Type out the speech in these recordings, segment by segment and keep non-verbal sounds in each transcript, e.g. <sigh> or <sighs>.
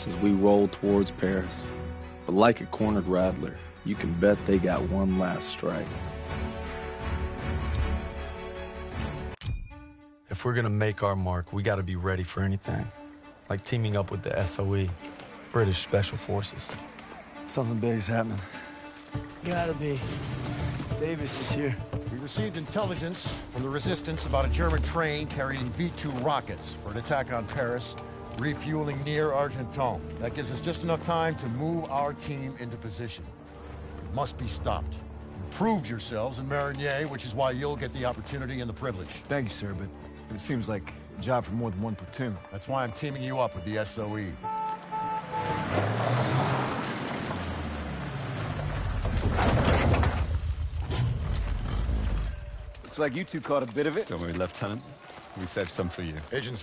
shots as we roll towards Paris. But like a cornered rattler, you can bet they got one last strike. If we're gonna make our mark, we gotta be ready for anything. Like teaming up with the SOE, British Special Forces. Something big's happening. Gotta be. Davis is here. We received intelligence from the resistance about a German train carrying V-2 rockets for an attack on Paris, refueling near Argenton. That gives us just enough time to move our team into position. It must be stopped. You proved yourselves in Marigny, which is why you'll get the opportunity and the privilege. Thank you, sir, but it seems like a job for more than one platoon. That's why I'm teaming you up with the SOE. Looks like you two caught a bit of it. Don't worry, Lieutenant. We saved some for you. Agents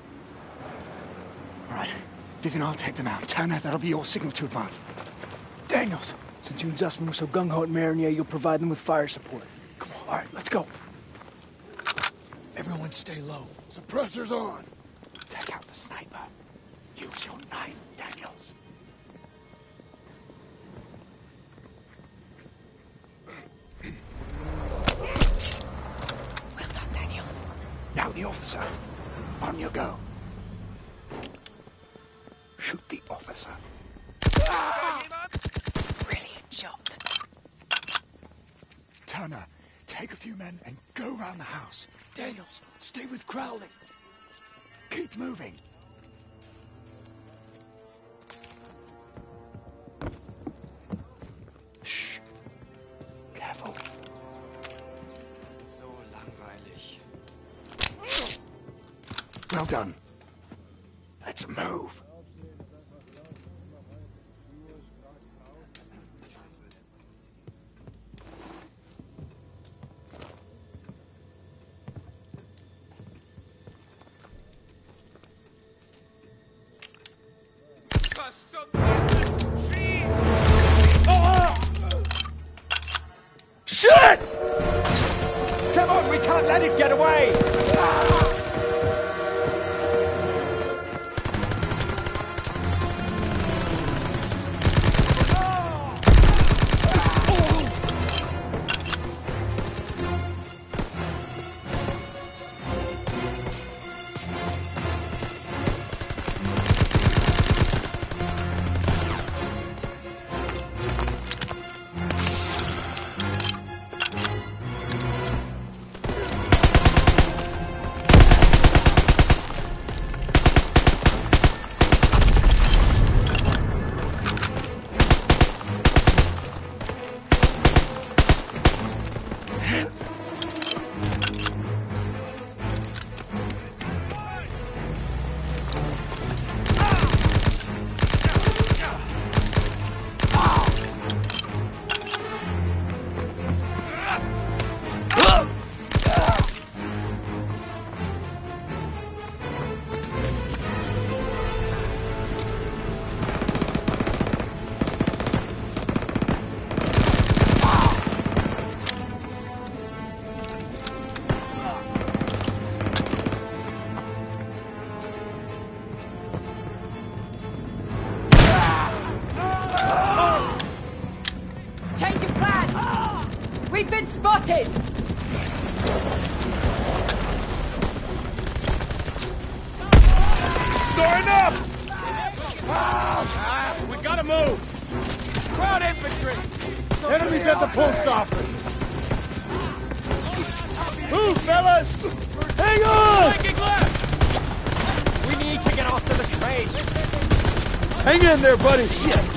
All right, Vivian, I'll take them out. Turner, that'll be your signal to advance. Daniels, since you and Zussman were so gung-ho at Marigny, you'll provide them with fire support. Come on, all right, let's go. Everyone stay low. Suppressors on. Take out the sniper. Use your knife, Daniels. Well done, Daniels. Now the officer. On you go. Shoot the officer. Brilliant shot. Turner, take a few men and go round the house. Daniels, stay with Crowley. Keep moving. Shh. Careful. Das ist so langweilig. Well done. Let's move. Shit! Come on, we can't let it get away! We there, buddy. Enemies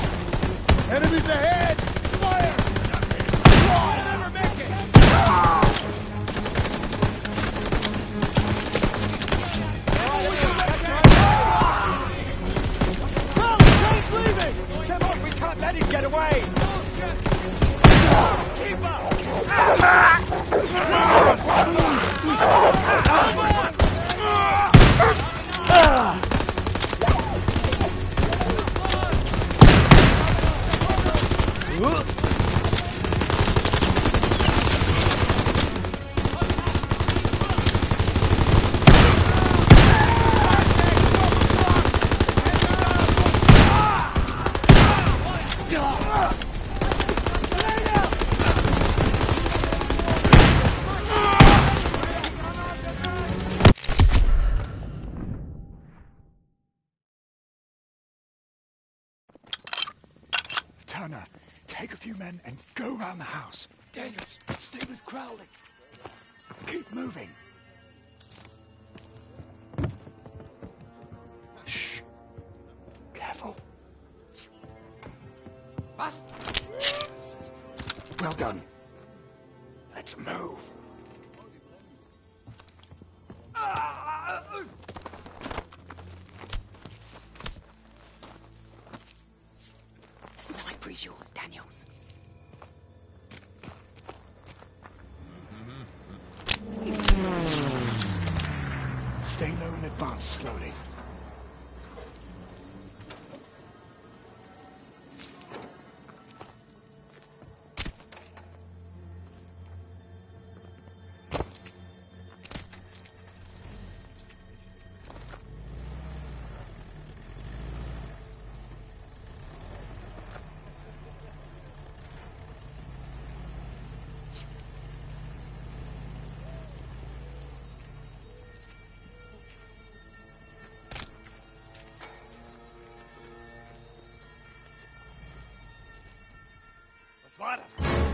advance slowly. Was war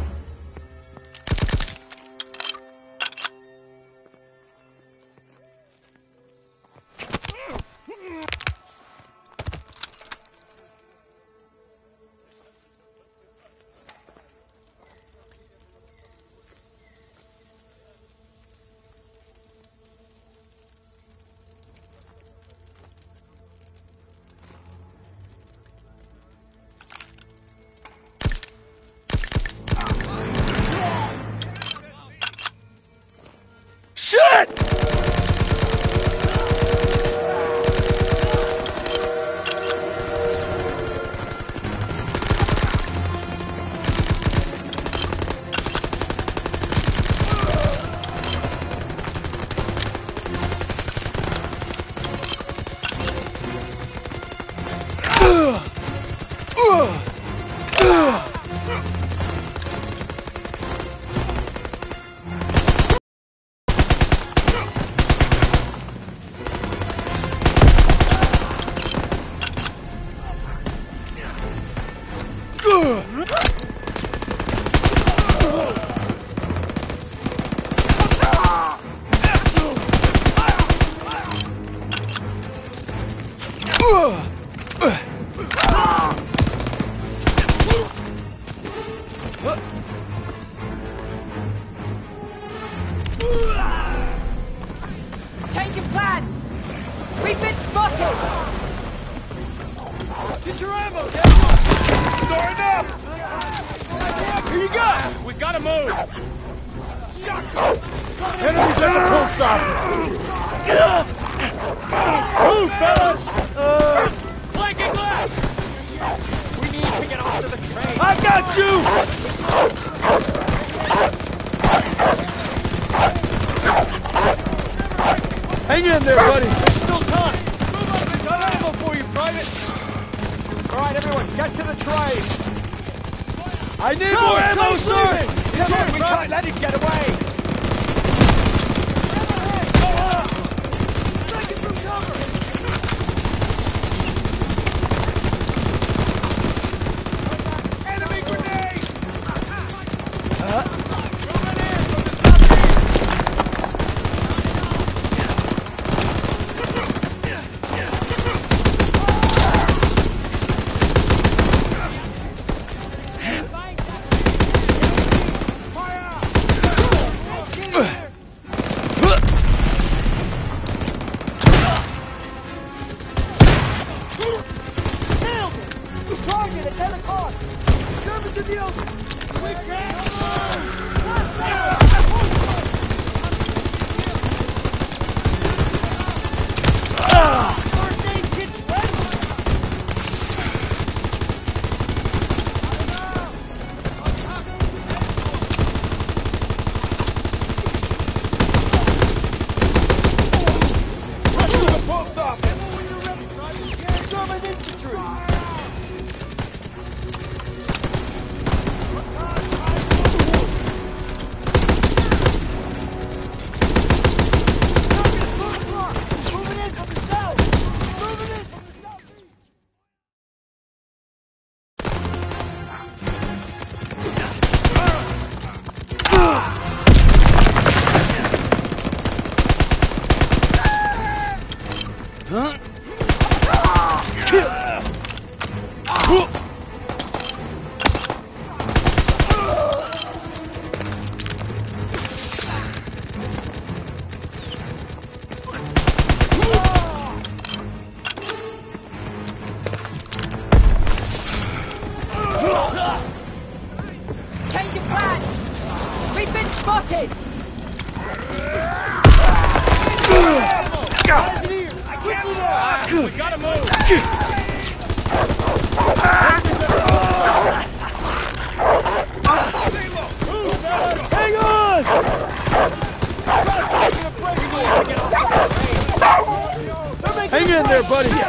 in there, buddy. Enemies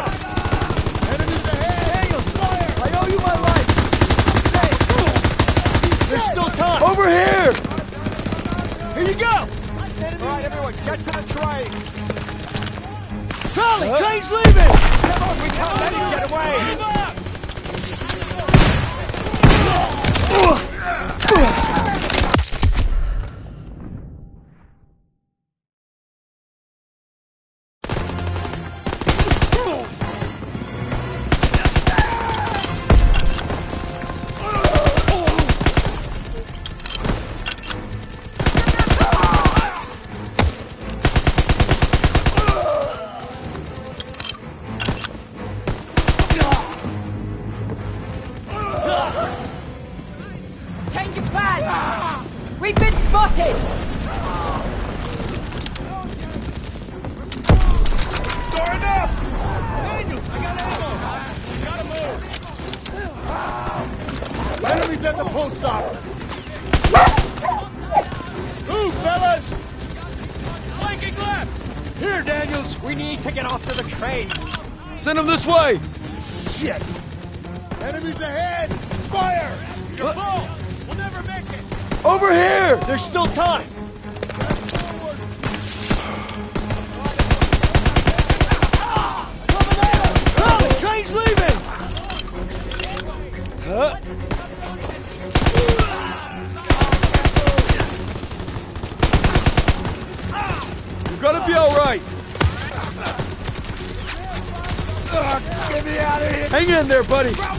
ahead. I owe you my life. There's still time. Over here. Here you go. All right, everyone, get to the train. Charlie, huh? train's leaving. Come on, we can't let him get away. there, buddy.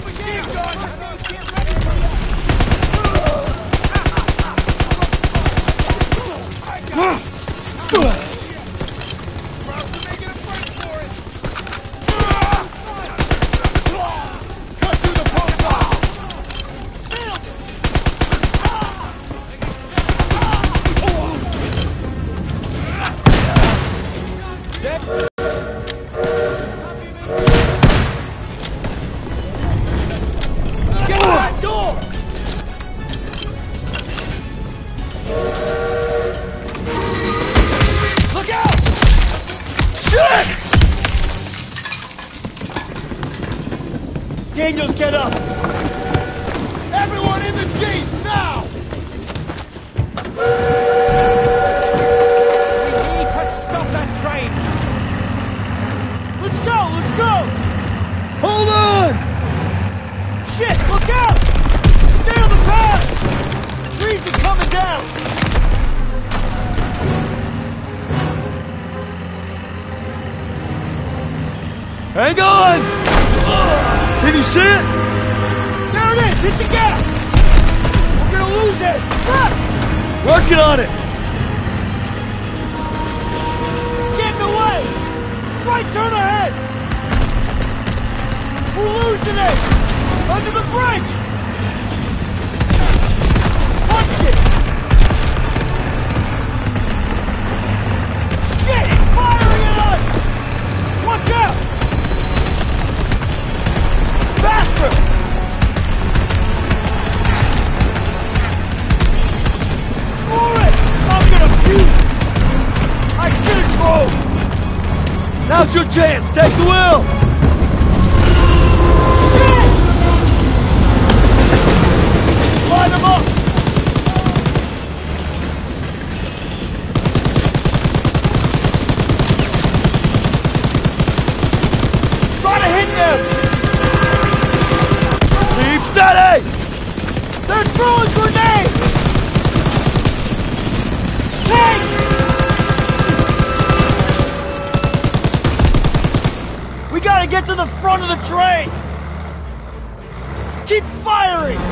Everybody! They're throwing grenades! Take! We gotta get to the front of the train! Keep firing!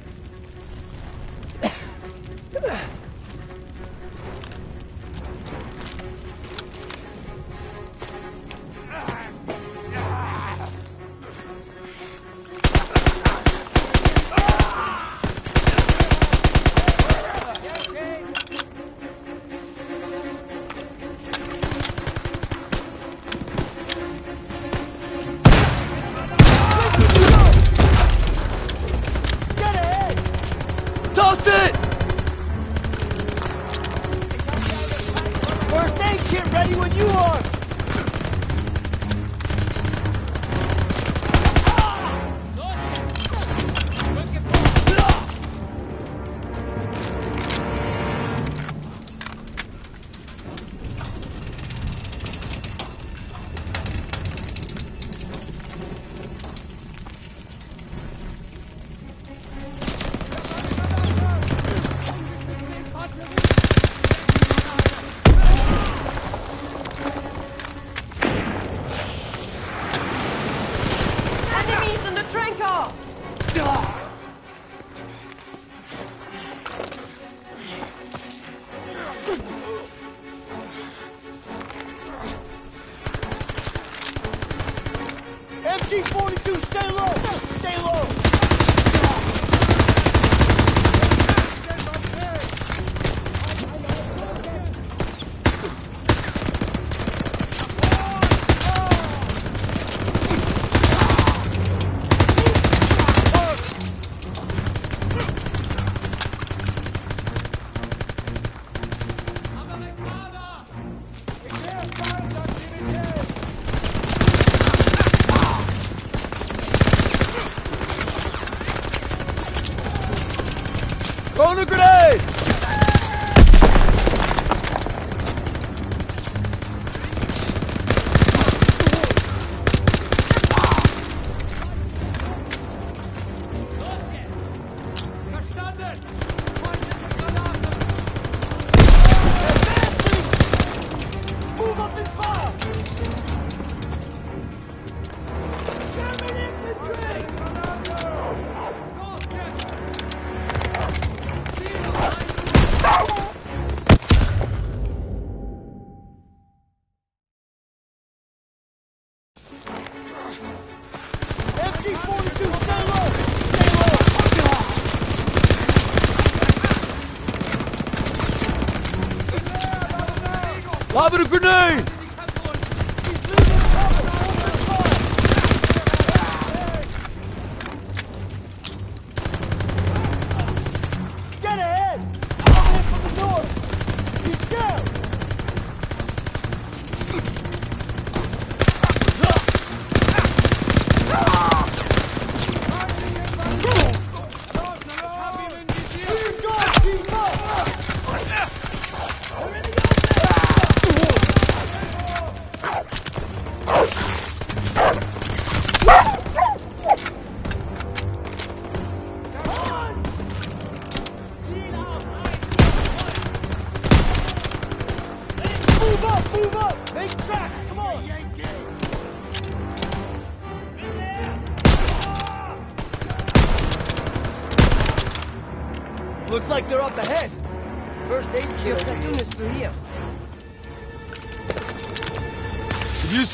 Grenade!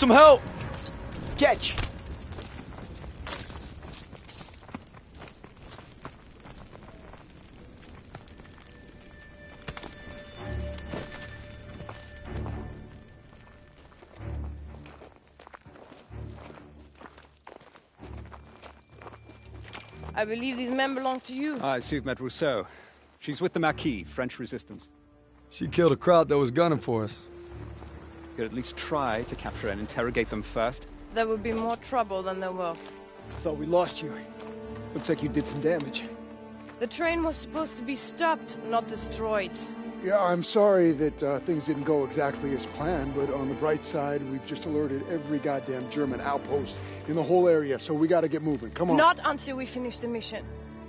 Some help! Catch! I believe these men belong to you. I assume met Rousseau. She's with the Maquis, French resistance. She killed a Kraut that was gunning for us. Could at least try to capture and interrogate them first. There would be more trouble than there was. I Thought we lost you. Looks like you did some damage. The train was supposed to be stopped, not destroyed. Yeah, I'm sorry that uh, things didn't go exactly as planned, but on the bright side, we've just alerted every goddamn German outpost in the whole area, so we gotta get moving. Come on. Not until we finish the mission.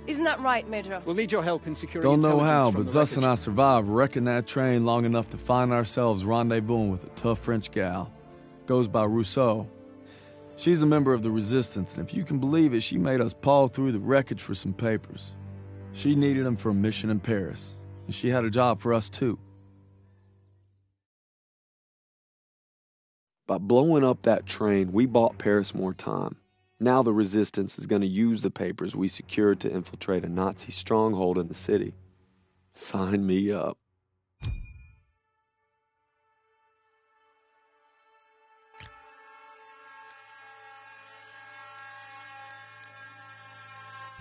Isn't that right, Major? We'll need your help in securing Don't know how, but the Zuss and I survived wrecking that train long enough to find ourselves rendezvousing with a tough French gal. Goes by Rousseau. She's a member of the resistance, and if you can believe it, she made us paw through the wreckage for some papers. She needed them for a mission in Paris, and she had a job for us too. By blowing up that train, we bought Paris more time. Now the resistance is going to use the papers we secured to infiltrate a Nazi stronghold in the city. Sign me up.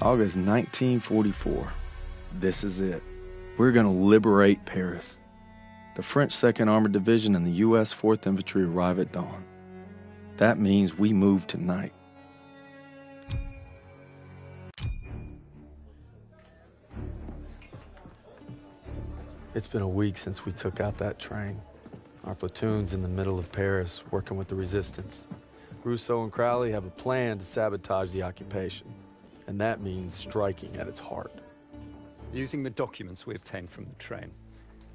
August 1944. This is it. We're going to liberate Paris. The French 2nd Armored Division and the U.S. 4th Infantry arrive at dawn. That means we move tonight. It's been a week since we took out that train. Our platoon's in the middle of Paris working with the resistance. Rousseau and Crowley have a plan to sabotage the occupation, and that means striking at its heart. Using the documents we obtained from the train,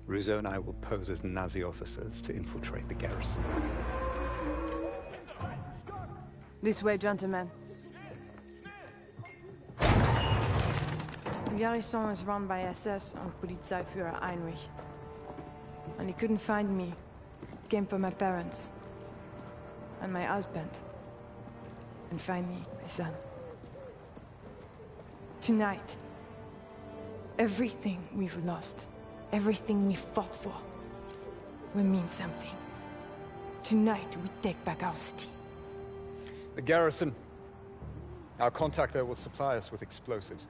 Rousseau and I will pose as Nazi officers to infiltrate the garrison. This way, gentlemen. Garrison is run by SS and Polizeiführer Heinrich. And he couldn't find me. He came for my parents. And my husband. And finally, my son. Tonight, everything we've lost, everything we fought for, will mean something. Tonight, we take back our city. The garrison. Our contact there will supply us with explosives.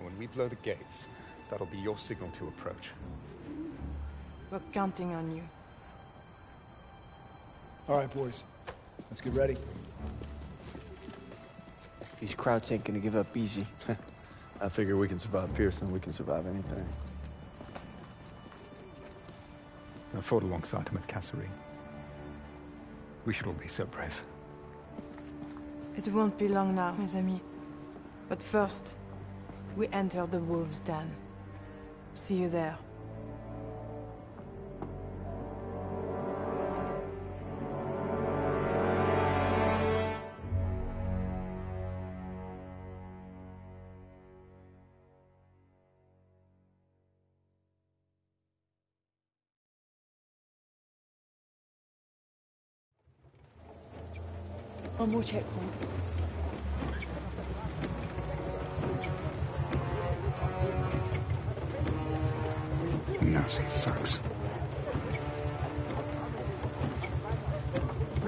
And when we blow the gates, that'll be your signal to approach. We're counting on you. All right, boys. Let's get ready. These Krauts ain't gonna give up easy. <laughs> I figure we can survive Pearson, we can survive anything. I fought alongside him at Kasserine. We should all be so brave. It won't be long now, mes amis. But first, we enter the wolves' den. See you there. One more checkpoint. Nazi thugs.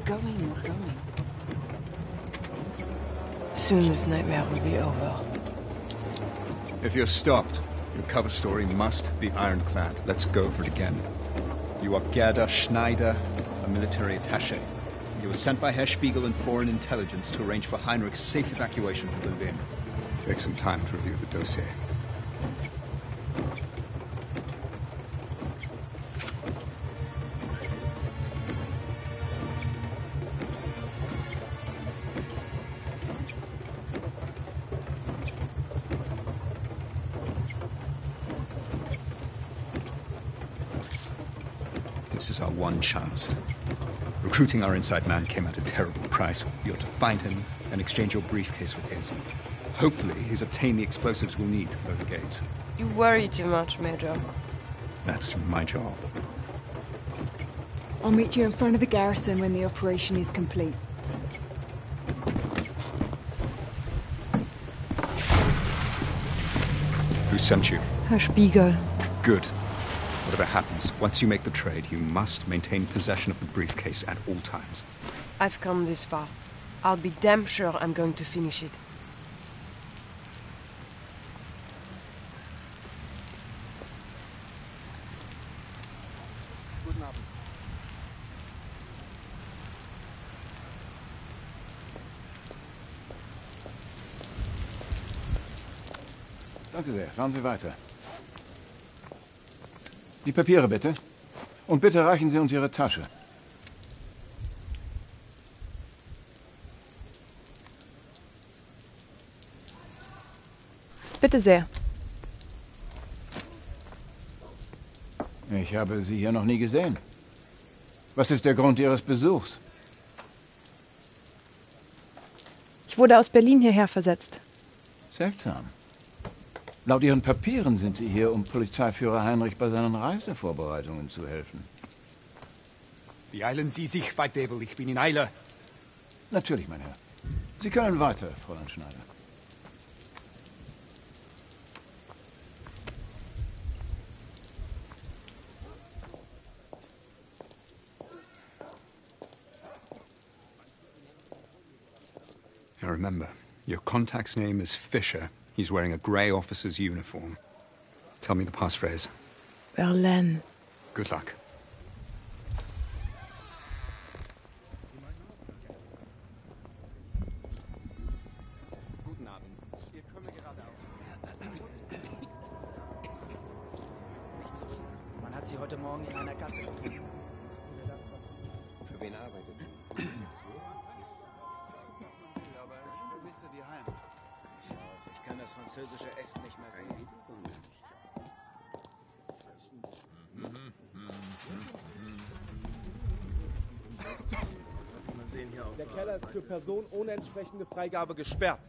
going, we're going. Soon this nightmare will be over. If you're stopped, your cover story must be ironclad. Let's go over it again. You are Gerda Schneider, a military attaché. You were sent by Herr Spiegel and Foreign Intelligence to arrange for Heinrich's safe evacuation to Berlin. Take some time to review the dossier. Chance. Recruiting our inside man came at a terrible price. You're to find him and exchange your briefcase with his. Hopefully, he's obtained the explosives we'll need to blow the gates. You worry too much, Major. That's my job. I'll meet you in front of the garrison when the operation is complete. Who sent you? Herr Spiegel. Good. Whatever happens, once you make the trade, you must maintain possession of the briefcase at all times. I've come this far. I'll be damn sure I'm going to finish it. Guten Abend. Danke sehr. Fahren Sie weiter. Die Papiere bitte. Und bitte reichen Sie uns Ihre Tasche. Bitte sehr. Ich habe Sie hier noch nie gesehen. Was ist der Grund Ihres Besuchs? Ich wurde aus Berlin hierher versetzt. Seltsam. Laut Ihren Papieren sind Sie hier, um Polizeiführer Heinrich bei seinen Reisevorbereitungen zu helfen. Beeilen Sie sich, Weidebel. Ich bin in Eile. Natürlich, mein Herr. Sie können weiter, Fräulein Schneider. Now remember, your contact's name is Fisher. He's wearing a grey officer's uniform. Tell me the passphrase. Berlin. Good luck. Freigabe gesperrt.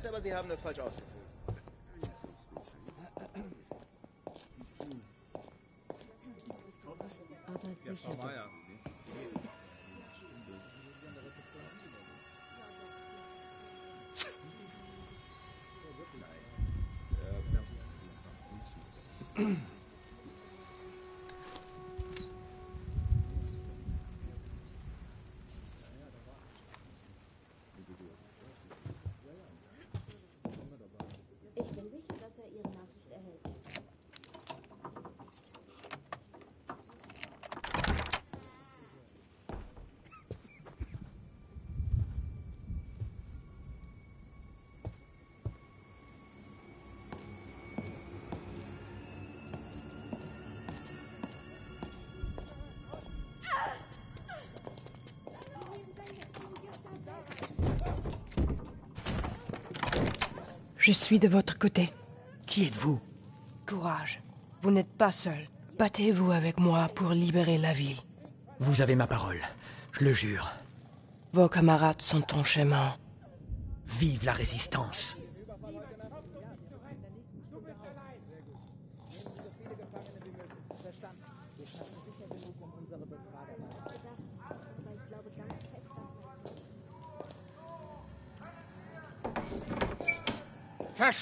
Zeit, aber Sie haben das falsch ausgeführt. Je suis de votre côté. Qui êtes-vous? Courage. Vous n'êtes pas seul. Battez-vous avec moi pour libérer la ville. Vous avez ma parole, je le jure. Vos camarades sont en chemin. Vive la résistance.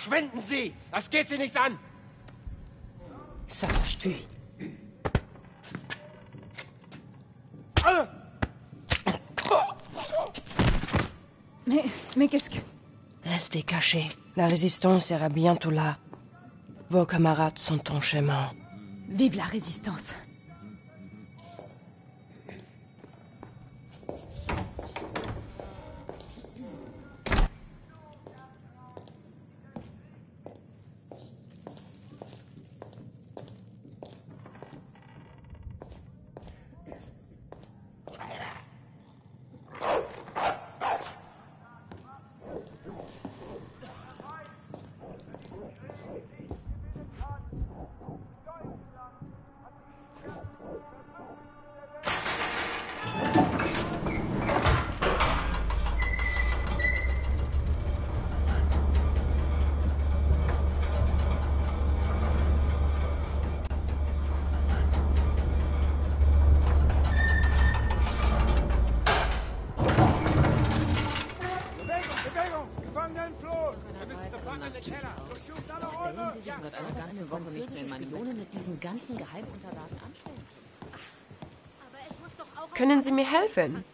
Verschwinden Sie! Das geht Sie nichts an! Ça suffit. Mais, mais qu'est-ce que... Restez cachés. La résistance sera bientôt là. Vos camarades sont en chemin. Vive la résistance. Diesen ganzen Geheimunterlagen anstellen. Können Sie mir helfen?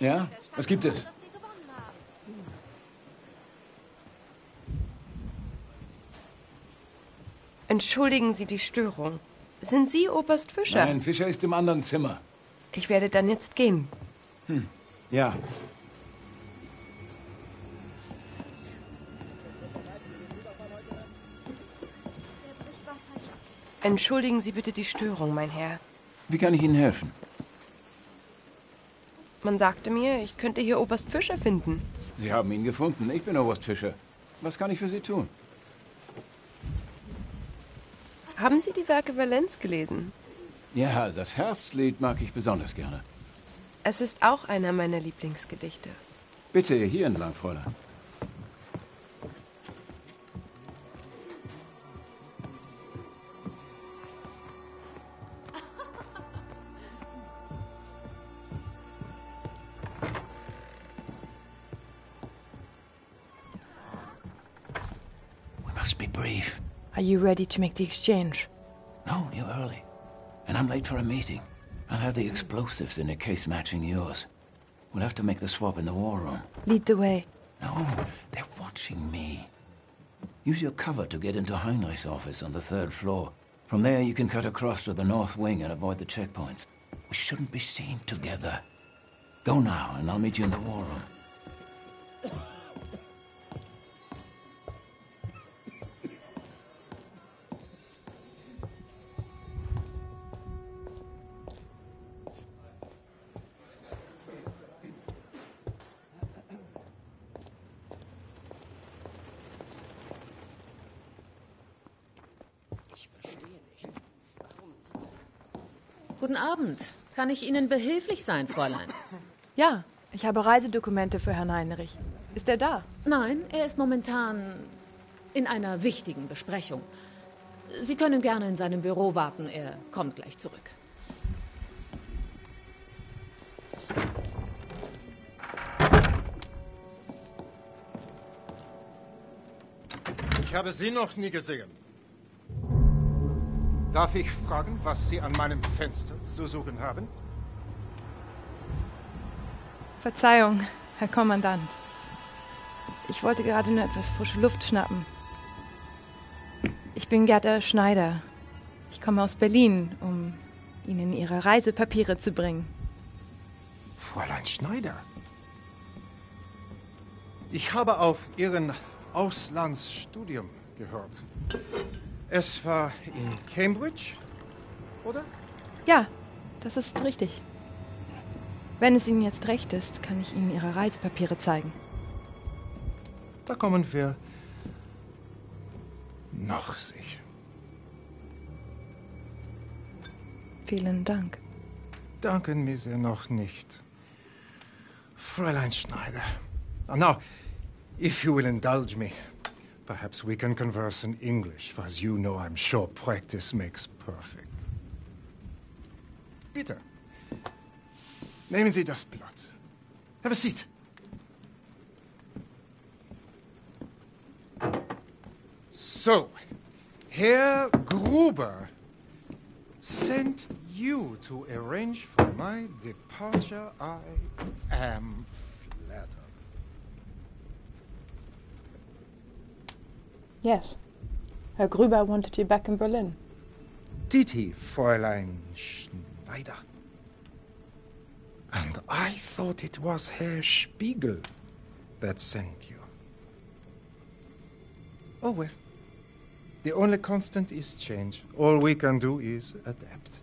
Ja, was gibt es? Entschuldigen Sie die Störung. Sind Sie Oberst Fischer? Nein, Fischer ist im anderen Zimmer. Ich werde dann jetzt gehen. Hm. Ja. Entschuldigen Sie bitte die Störung, mein Herr. Wie kann ich Ihnen helfen? Man sagte mir, ich könnte hier Oberst Fischer finden. Sie haben ihn gefunden. Ich bin Oberst Fischer. Was kann ich für Sie tun? Haben Sie die Werke Valenz gelesen? Ja, das Herbstlied mag ich besonders gerne. Es ist auch einer meiner Lieblingsgedichte. Bitte, hier entlang, Fräulein. Be brief. Are you ready to make the exchange? No, you're early. And I'm late for a meeting. I'll have the explosives in a case matching yours. We'll have to make the swap in the war room. Lead the way. No, they're watching me. Use your cover to get into Heinrich's office on the third floor. From there, you can cut across to the north wing and avoid the checkpoints. We shouldn't be seen together. Go now, and I'll meet you in the war room. Guten Abend. Kann ich Ihnen behilflich sein, Fräulein? Ja, ich habe Reisedokumente für Herrn Heinrich. Ist er da? Nein, er ist momentan in einer wichtigen Besprechung. Sie können gerne in seinem Büro warten. Er kommt gleich zurück. Ich habe Sie noch nie gesehen. Darf ich fragen, was Sie an meinem Fenster zu suchen haben? Verzeihung, Herr Kommandant. Ich wollte gerade nur etwas frische Luft schnappen. Ich bin Gerda Schneider. Ich komme aus Berlin, um Ihnen Ihre Reisepapiere zu bringen. Fräulein Schneider. Ich habe auf Ihren Auslandsstudium gehört. Es war in Cambridge, oder? Ja, das ist richtig. Wenn es Ihnen jetzt recht ist, kann ich Ihnen Ihre Reisepapiere zeigen. Da kommen wir noch sicher. Vielen Dank. Danken mir Sie noch nicht. Fräulein Schneider. Uh, now, if you will indulge me, perhaps we can converse in English, for as you know, I'm sure practice makes perfect. Peter, Nehmen Sie das Blatt. Have a seat. So, Herr Gruber sent you to arrange for my departure. I am Yes. Herr Gruber wanted you back in Berlin. Did he, Fräulein Schneider? And I thought it was Herr Spiegel that sent you. Oh well. The only constant is change. All we can do is adapt.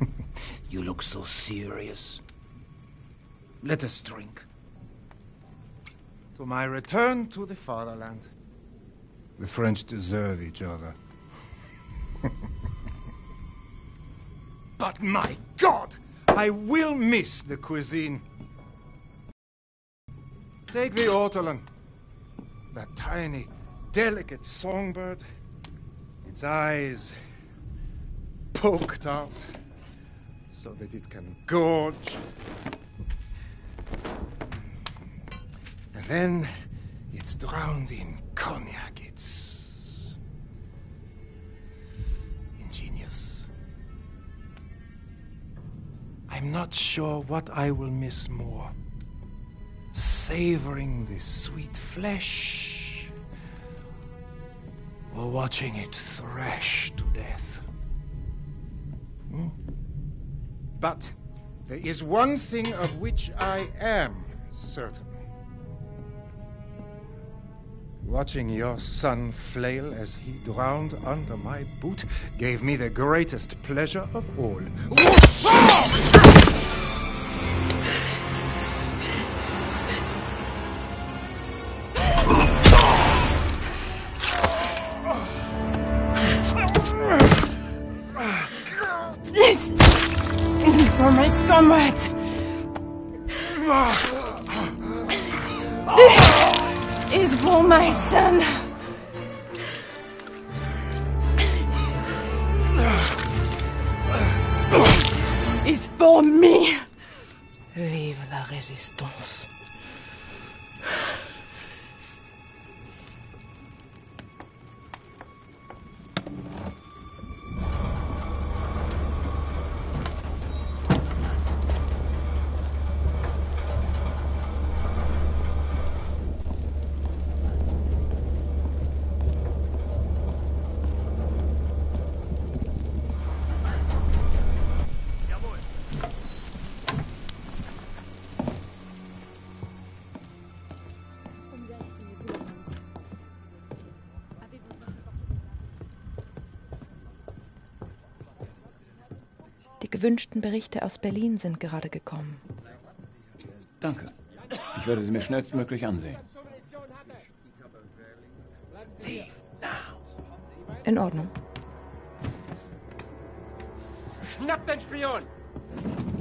<laughs> you look so serious. Let us drink. To my return to the fatherland. The French deserve each other. <laughs> but my God! I will miss the cuisine. Take the ortolan. That tiny, delicate songbird. Its eyes poked out so that it can gorge. And then it's drowned in cognac. It's ingenious. I'm not sure what I will miss more savoring the sweet flesh or watching it thrash to death. Hmm? But there is one thing of which I am certain. Watching your son flail as he drowned under my boot gave me the greatest pleasure of all. Is gewünschten Berichte aus Berlin sind gerade gekommen. Danke. Ich werde sie mir schnellstmöglich ansehen. In Ordnung. Schnappt den Spion!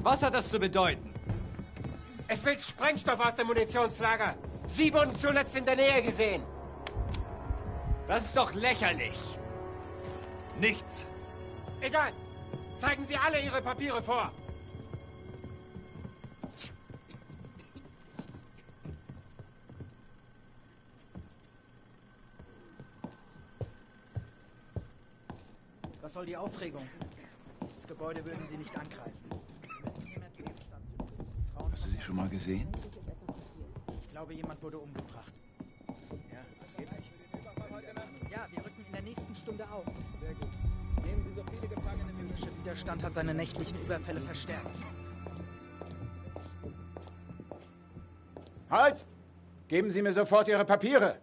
Was hat das zu bedeuten? Es fehlt Sprengstoff aus dem Munitionslager. Sie wurden zuletzt in der Nähe gesehen. Das ist doch lächerlich. Nichts. Egal. Zeigen Sie alle Ihre Papiere vor. Was soll die Aufregung? Dieses Gebäude würden Sie nicht angreifen. Hast du sie schon mal gesehen? Ich glaube, jemand wurde umgebracht. Ja, das geht nicht. Ja, wir rücken in der nächsten Stunde aus. Sehr gut. Nehmen Sie so viele Gefangene wie möglich. Der Widerstand hat seine nächtlichen Überfälle verstärkt. Halt! Geben Sie mir sofort Ihre Papiere!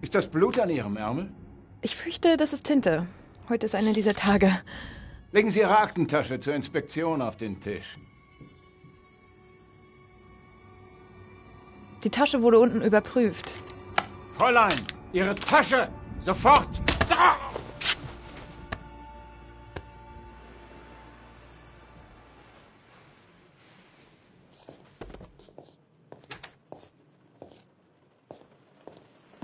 Ist das Blut an Ihrem Ärmel? Ich fürchte, das ist Tinte. Heute ist einer dieser Tage. Legen Sie Ihre Aktentasche zur Inspektion auf den Tisch. Die Tasche wurde unten überprüft. Fräulein, Ihre Tasche! Sofort!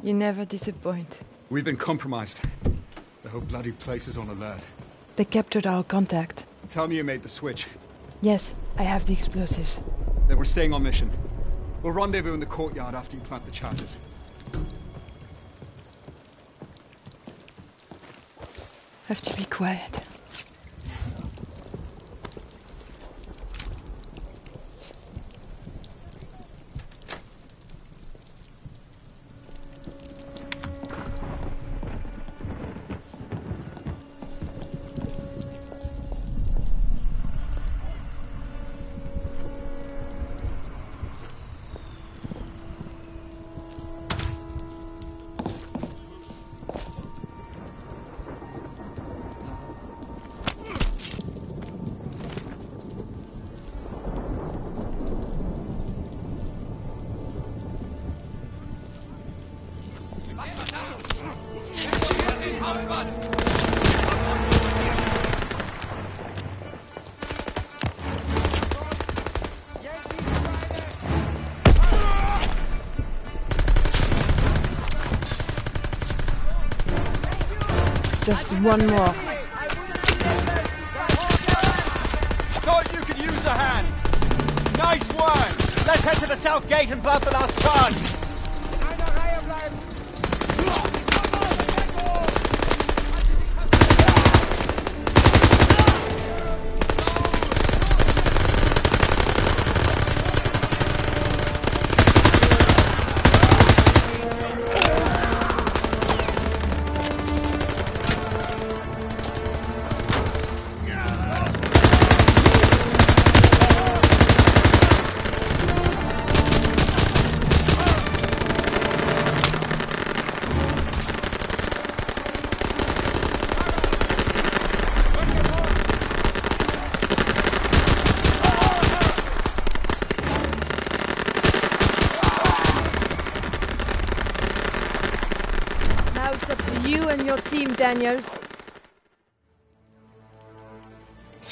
You never disappoint. We've been compromised. The whole bloody place is on alert. They captured our contact. Tell me you made the switch. Yes, I have the explosives. Then we're staying on mission. We'll rendezvous in the courtyard after you plant the charges. I have to be quiet. one more. Thought you could use a hand. Nice work. Let's head to the south gate and blood the last charge.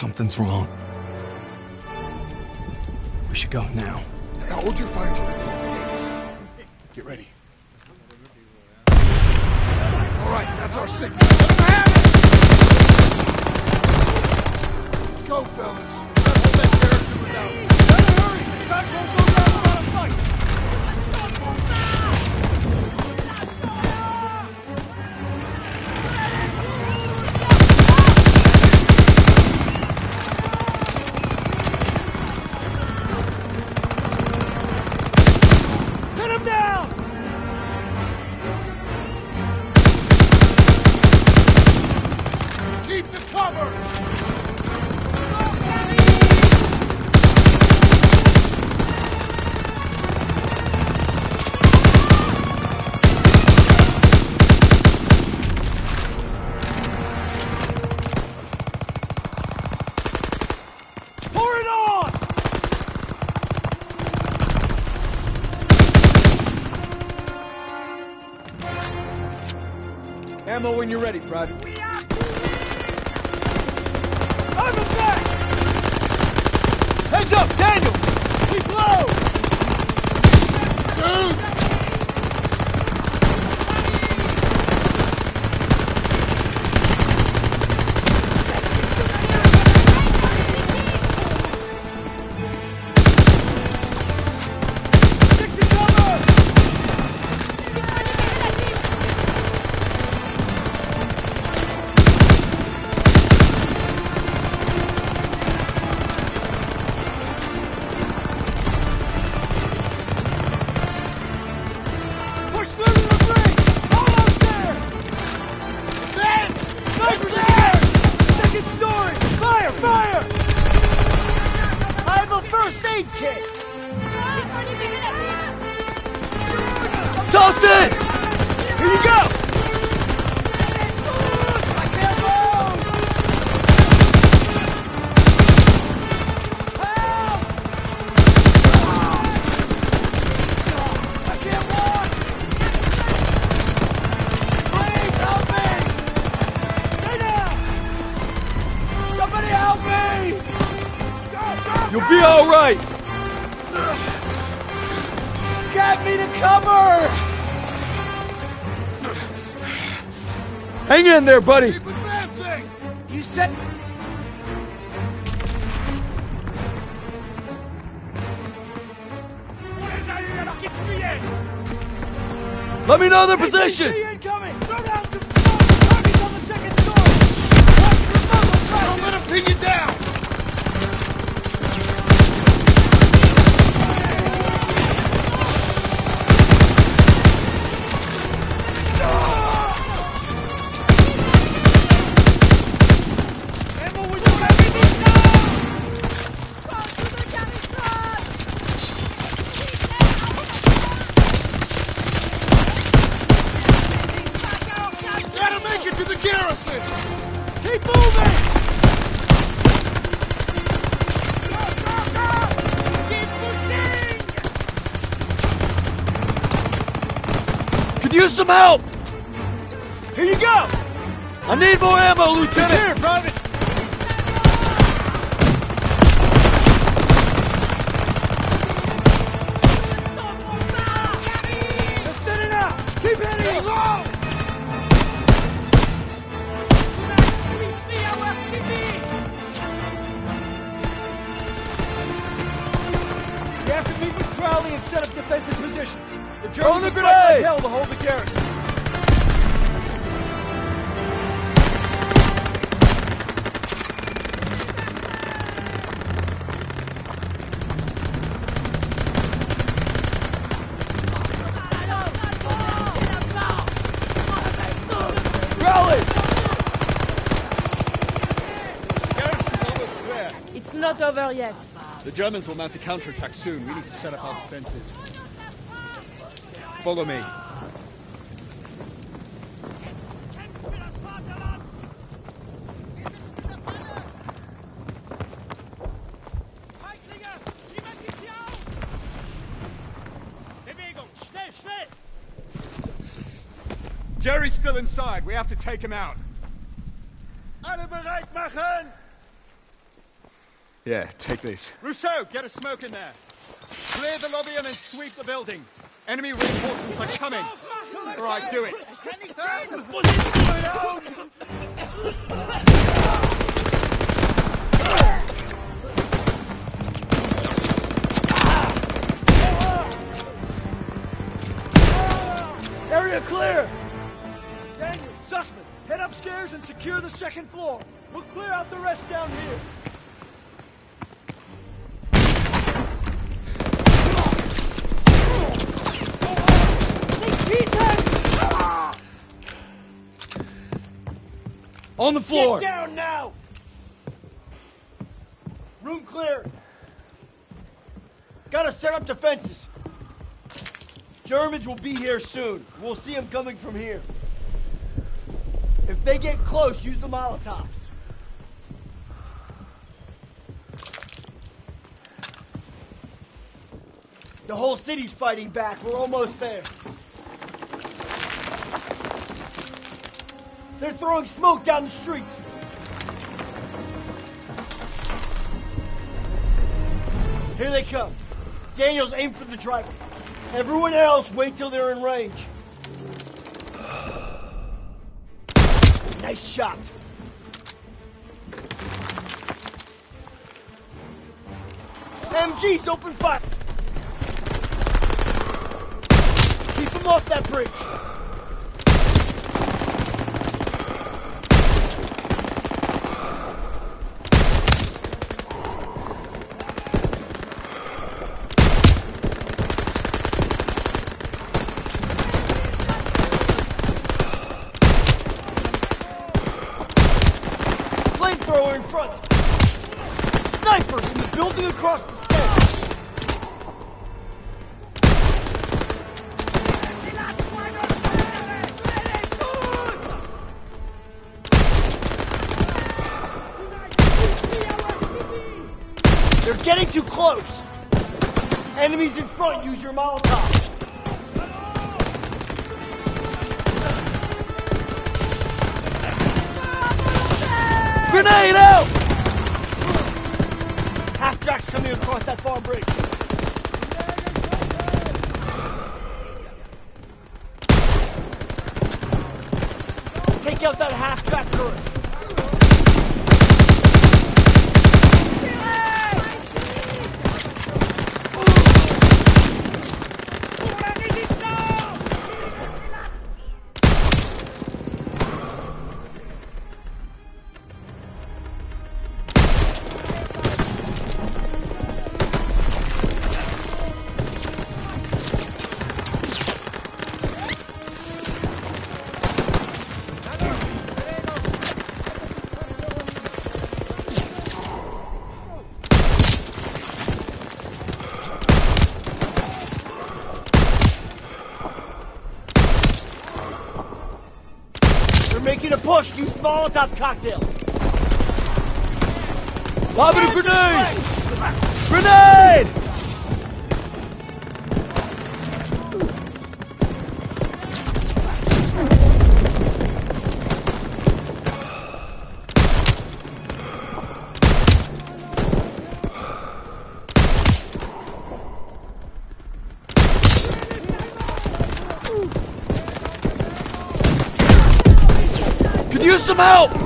Something's wrong. We should go now. Now hold your fire, Tilly. ready, Private. There, buddy. Keep advancing! You said... Let me know their position. Some help. Here you go! I need more ammo, Lieutenant. The Germans will mount a counterattack soon. We need to set up our defenses. Follow me. Jerry's still inside. We have to take him out. Alle bereit machen! Yeah, take this. Rousseau, get a smoke in there. Clear the lobby and then sweep the building. Enemy reinforcements are coming. All right, do it. Area clear! Daniel, Zussman, head upstairs and secure the second floor. We'll clear out the rest down here. On the floor. Get down now! Room clear. Gotta set up defenses. Germans will be here soon. We'll see them coming from here. If they get close, use the Molotovs. The whole city's fighting back. We're almost there. They're throwing smoke down the street. Here they come. Daniels, aim for the driver. Everyone else, wait till they're in range. Nice shot. MG's open fire. Keep them off that bridge. Flamethrower in front. Building across the center. They're getting too close. Enemies in front, use your Molotov. Molotov cocktails! Lobbing a grenade! Grenade! Some help!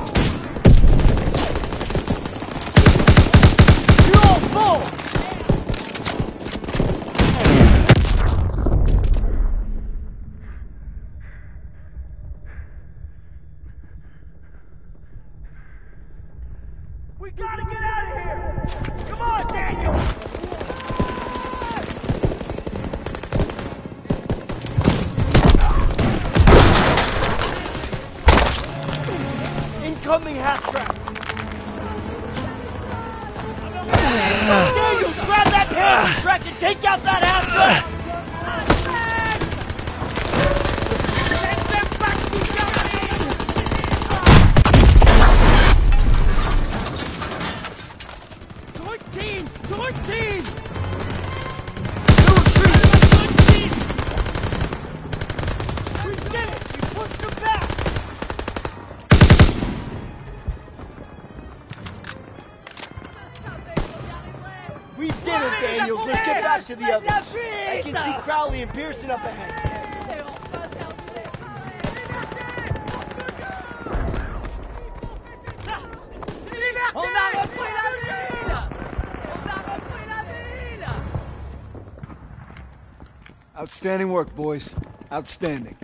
Outstanding work, boys. Outstanding.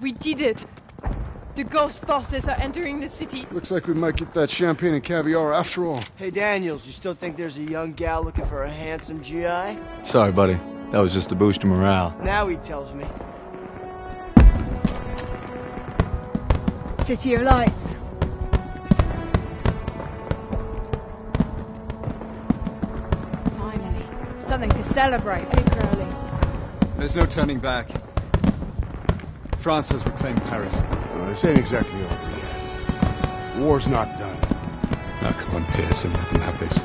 We did it. The ghost forces are entering the city. Looks like we might get that champagne and caviar after all. Hey, Daniels, you still think there's a young gal looking for a handsome GI? Sorry, buddy. That was just to boost your morale. Now he tells me. City of Lights. Finally, something to celebrate. Hey, Crowley. There's no turning back. France has reclaimed Paris. Uh, this ain't exactly over yet. War's not done. Now come on, Pierson, let them have this.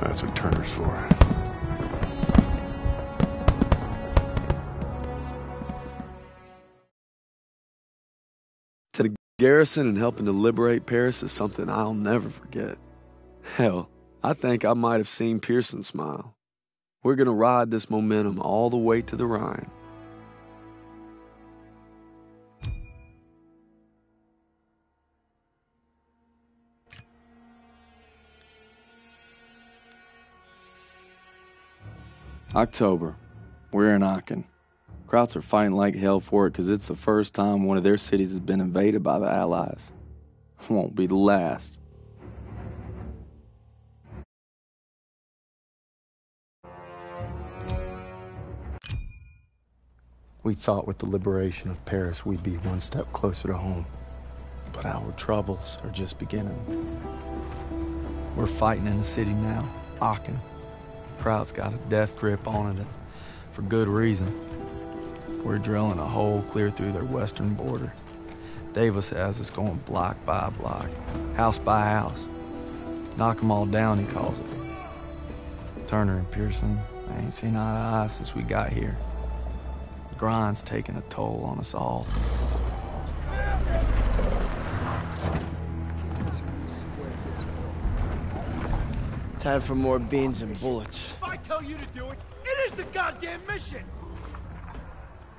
That's what Turner's for. To the garrison and helping to liberate Paris is something I'll never forget. Hell, I think I might have seen Pierson smile. We're going to ride this momentum all the way to the Rhine. October. We're in Aachen. Krauts are fighting like hell for it because it's the first time one of their cities has been invaded by the Allies. Won't be the last. We thought with the liberation of Paris we'd be one step closer to home. But our troubles are just beginning. We're fighting in the city now, Aachen. Kraut's got a death grip on it, for good reason. We're drilling a hole clear through their western border. Davis has us going block by block, house by house. Knock 'em all down, he calls it. Turner and Pierson, they ain't seen eye to eye since we got here. The grind's taking a toll on us all. Time for more beans and bullets. If I tell you to do it, it is the goddamn mission!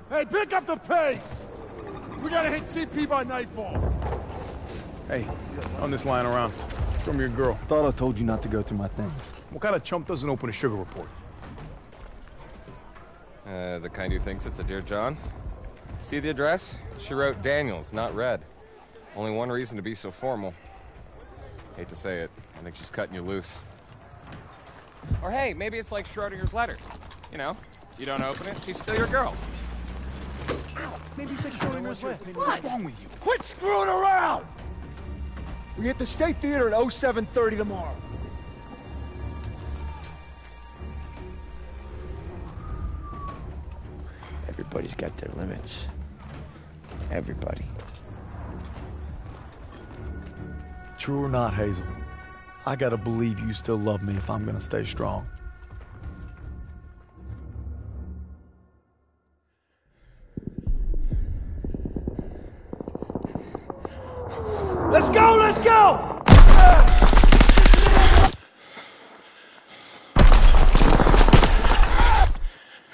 Hey, pick up the pace! We gotta hit CP by nightfall. Hey, I'm just lying around. Show me your girl. Thought I told you not to go through my things. What kind of chump doesn't open a sugar report? Uh, the kind who thinks it's a Dear John. See the address? She wrote Daniels, not Red. Only one reason to be so formal. Hate to say it, I think she's cutting you loose. Or hey, maybe it's like Schrodinger's letter. You know, you don't open it, she's still your girl. Maybe it's like Schrodinger's letter. What's wrong with you? Quit screwing around! We hit the State Theater at 0730 tomorrow. Everybody's got their limits. Everybody. True or not, Hazel, I gotta believe you still love me if I'm gonna stay strong. Let's go, let's go!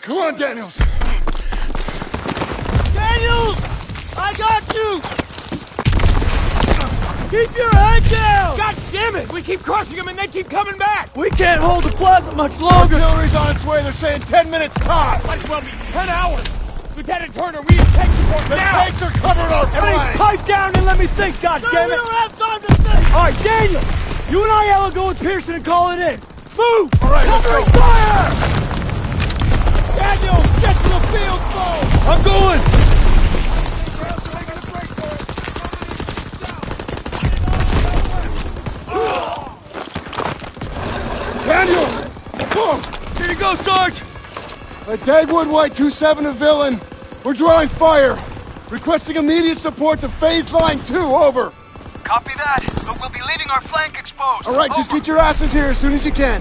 Come on, Daniels. Daniels! I got you! Keep your head down! God damn it! We keep crushing them and they keep coming back! We can't hold the plaza much longer! Artillery's on its way. They're saying 10 minutes time. Might as well be 10 hours! Lieutenant Turner, we need tank support The now! tanks are covering our Everybody pipe down and let me think, God damn it! we don't have time to think! Alright, Daniel! You and I will go with Pierson and call it in! Move! Alright, let's Covering go. fire! Daniel, get to the field phone. I'm going! Daniels! Boom! Here you go, Sarge! Uh, Dagwood White 27 a Villain. We're drawing fire. Requesting immediate support to phase line 2. Over. Copy that, but we'll be leaving our flank exposed. All right, just get your asses here as soon as you can.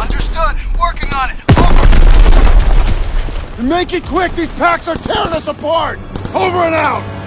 Understood. Working on it. And make it quick. These packs are tearing us apart. Over and out.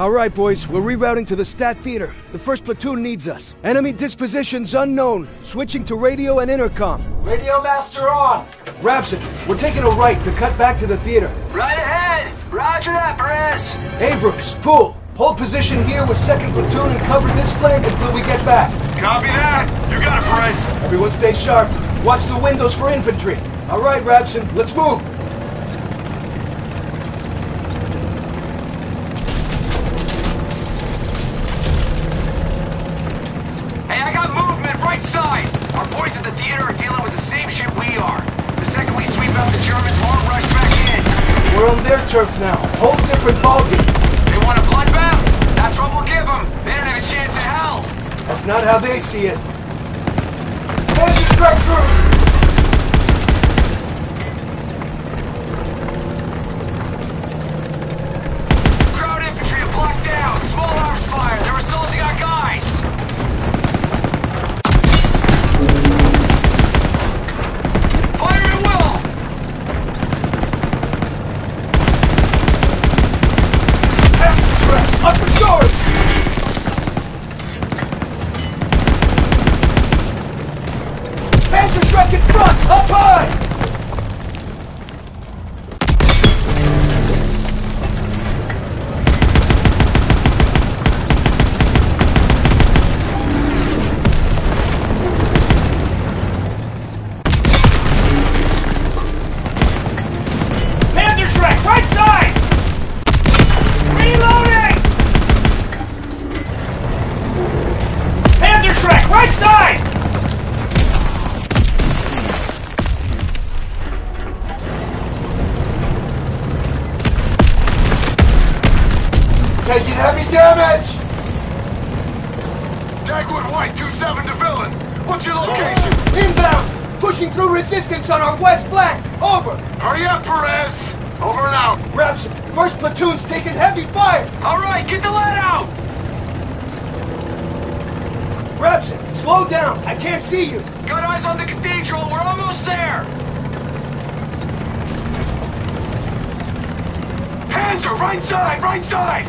All right, boys, we're rerouting to the Stat Theater. The first platoon needs us. Enemy dispositions unknown. Switching to radio and intercom. Radio master on! Rapson, we're taking a right to cut back to the theater. Right ahead! Roger that, Perez! Abrams, pull. Hold position here with second platoon and cover this flank until we get back. Copy that! You got it, Perez! Everyone stay sharp. Watch the windows for infantry. All right, Rapson, let's move. How they see it. On our west flank! Over! Hurry up, Perez! Over and out. Rapson, first platoon's taking heavy fire! All right, get the lead out! Rapson, slow down! I can't see you! Got eyes on the cathedral. We're almost there. Panzer, right side, right side!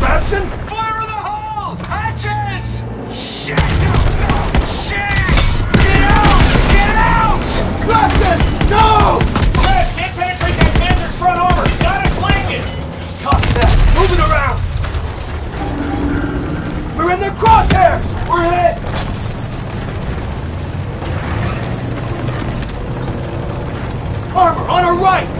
Rapson? Fire in the hole! Hatches! Shit! No, Praxis! No! Red, can't penetrate that Panther's front armor! Gotta flank it! Copy that. Moving around! We're in their crosshairs! We're hit! Armor on our right!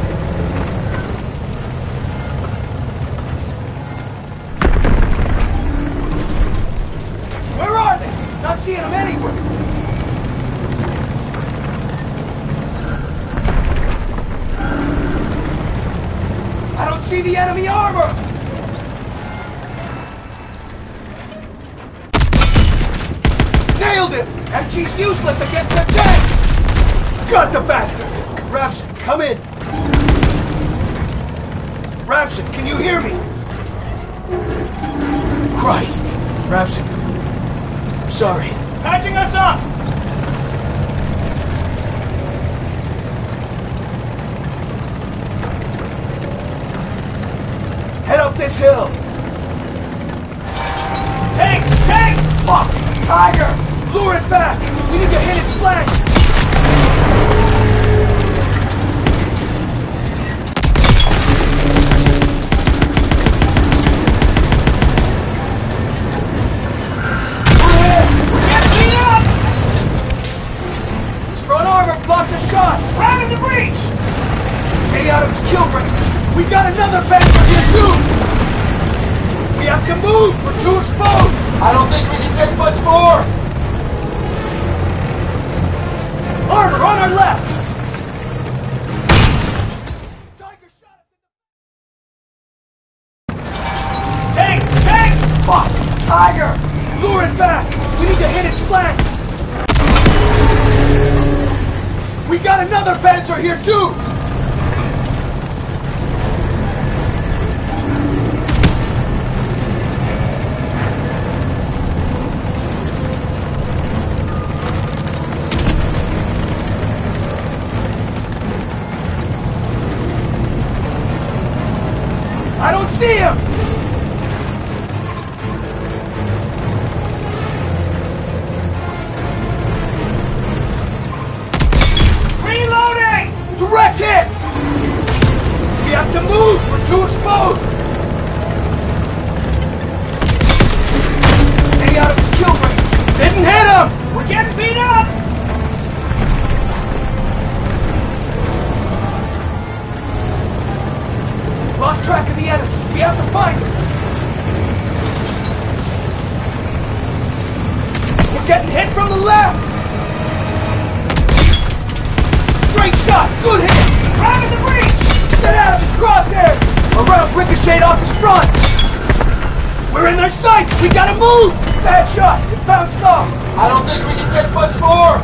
stuff! I don't think we can take much more!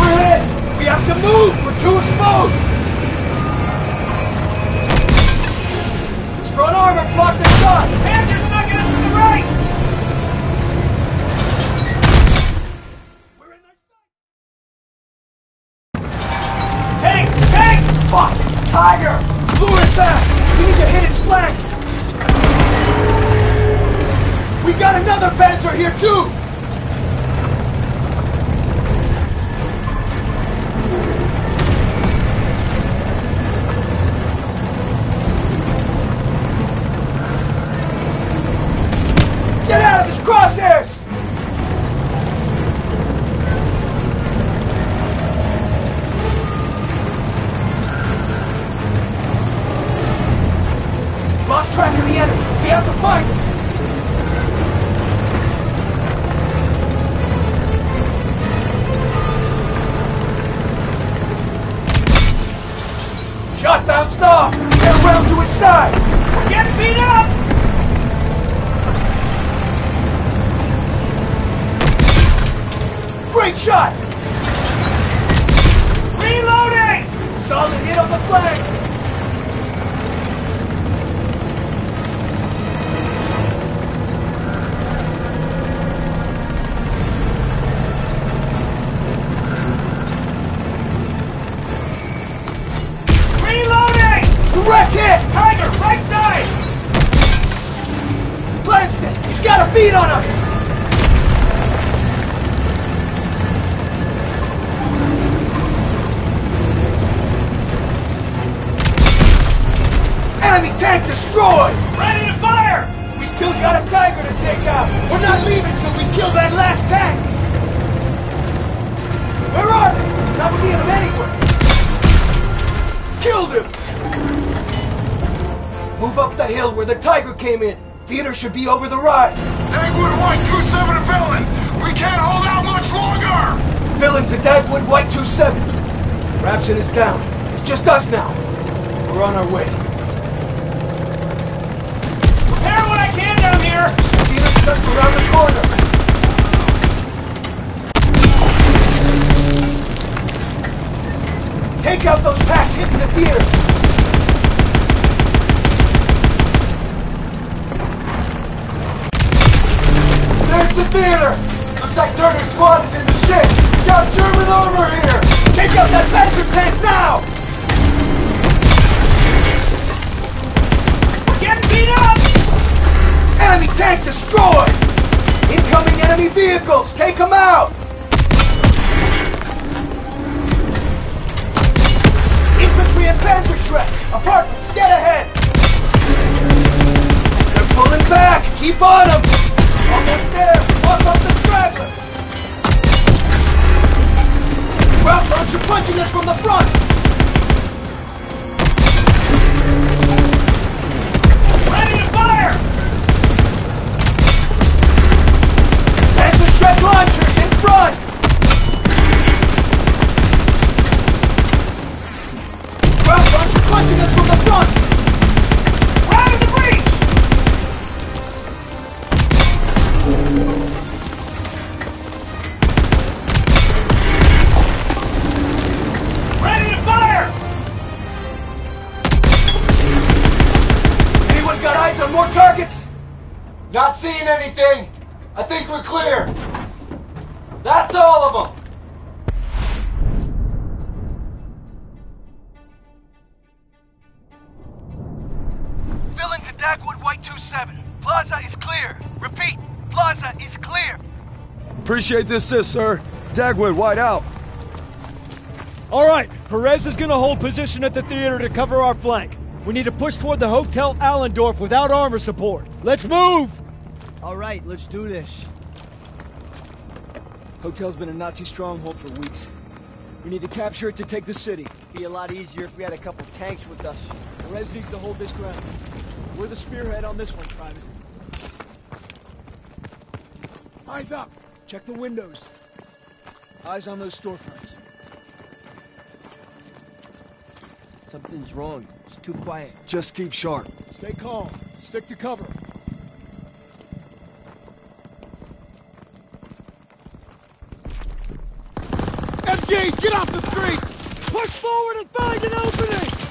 We're hit! We have to move! We're too exposed! This front armor blocked the shot! Anderson! back! We need to hit its flanks! We got another Panzer here too! Should be over the rise. Dagwood White 27 to Villain! We can't hold out much longer! Villain to Dagwood White 27. Rapson is down. It's just us now. We're on our way. Repair what I can down here! Theater's just around the corner. Take out those packs hitting the theater. Take out that Panzer tank now! Getting beat up! Enemy tank destroyed! Incoming enemy vehicles! Take them out! Infantry and Panzer Trek! Apartments, get ahead! They're pulling back! Keep on them! Almost there! Are punching us from the front! Not seeing anything. I think we're clear. That's all of them. Villain to Dagwood White 27. Plaza is clear. Repeat, Plaza is clear. Appreciate this, assist, sir. Dagwood, white out. All right, Perez is going to hold position at the theater to cover our flank. We need to push toward the Hotel Allendorf without armor support. Let's move! All right, let's do this. Hotel's been a Nazi stronghold for weeks. We need to capture it to take the city. Be a lot easier if we had a couple tanks with us. Perez needs to hold this ground. We're the spearhead on this one, Private. Eyes up! Check the windows. Eyes on those storefronts. Something's wrong. It's too quiet. Just keep sharp. Stay calm. Stick to cover. MG, get off the street! Push forward and find an opening!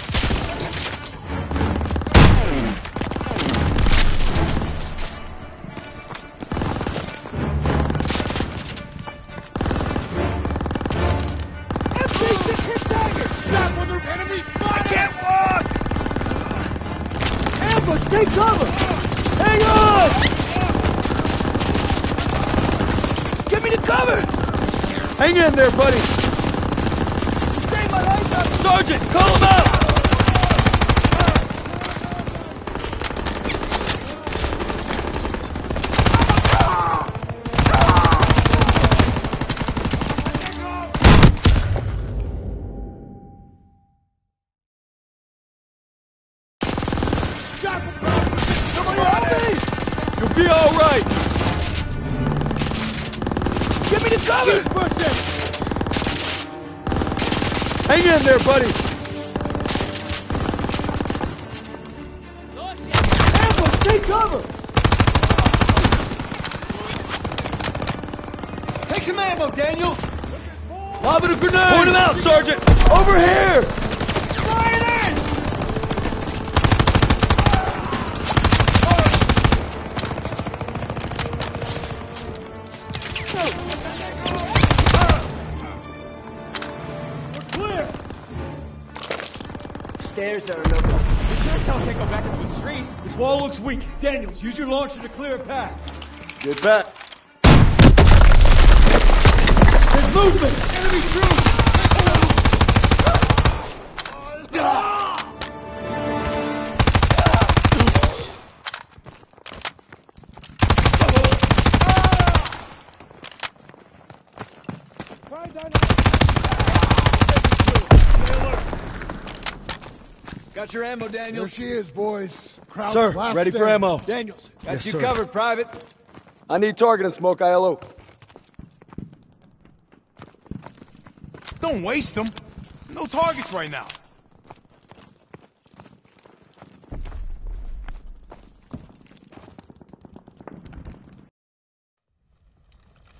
Hang in there, buddy. Stay my eyes up! Sergeant, call him out! Weak. Daniels, use your launcher to clear a path. Get back. There's movement! Enemy troops! Got your ammo, Daniels? There she is, boys. Crowd Sir, last ready for ammo. Daniels, got Yes, you sir. covered, Private. I need target and smoke ILO. Don't waste them. No targets right now.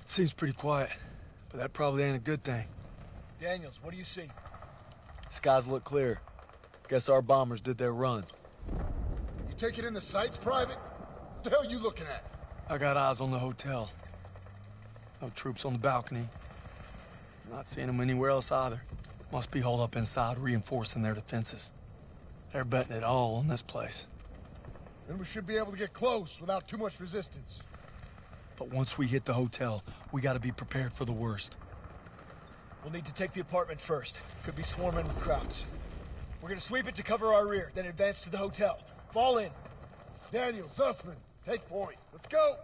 Seems pretty quiet, but that probably ain't a good thing. Daniels, what do you see? Skies look clear. Guess our bombers did their run. You taking in the sights, Private? What the hell are you looking at? I got eyes on the hotel. No troops on the balcony. Not seeing them anywhere else either. Must be holed up inside, reinforcing their defenses. They're betting it all on this place. Then we should be able to get close without too much resistance. But once we hit the hotel, we gotta be prepared for the worst. We'll need to take the apartment first. Could be swarming with Krauts. We're gonna sweep it to cover our rear, then advance to the hotel. Fall in. Daniel, Zussman, take point. Let's go.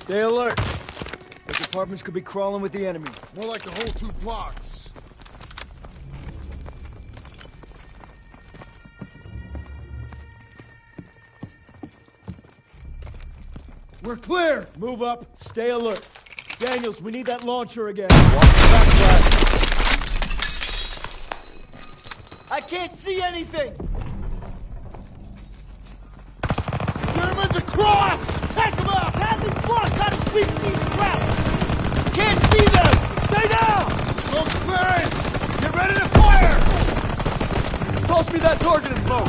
Stay alert. The apartments could be crawling with the enemy. More like the whole two blocks. We're clear! Move up, stay alert. Daniels, we need that launcher again. I can't see anything! Germans across! Take them out! Hadley blocked how to sweep these Krauts! Can't see them! Stay down! Smoke clearance! Get ready to fire! Toss me that target and smoke!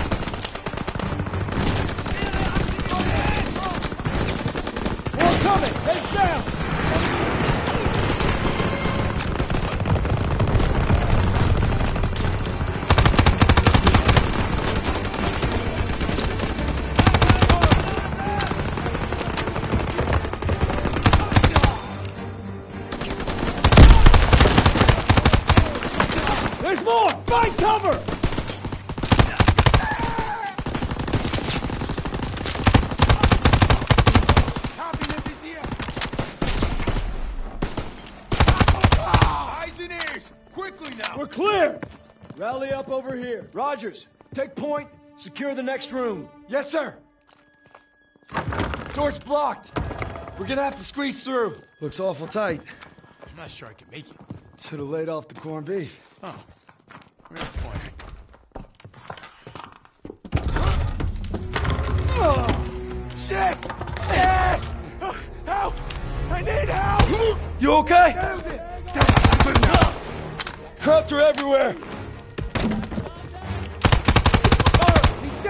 Coming! Heads down! Rogers, take point. Secure the next room. Yes, sir. Door's blocked. We're gonna have to squeeze through. Looks awful tight. I'm not sure I can make it. Should have laid off the corned beef. Oh. The point? Oh, shit! Shit! Help! I need help! You okay? Krauts are everywhere!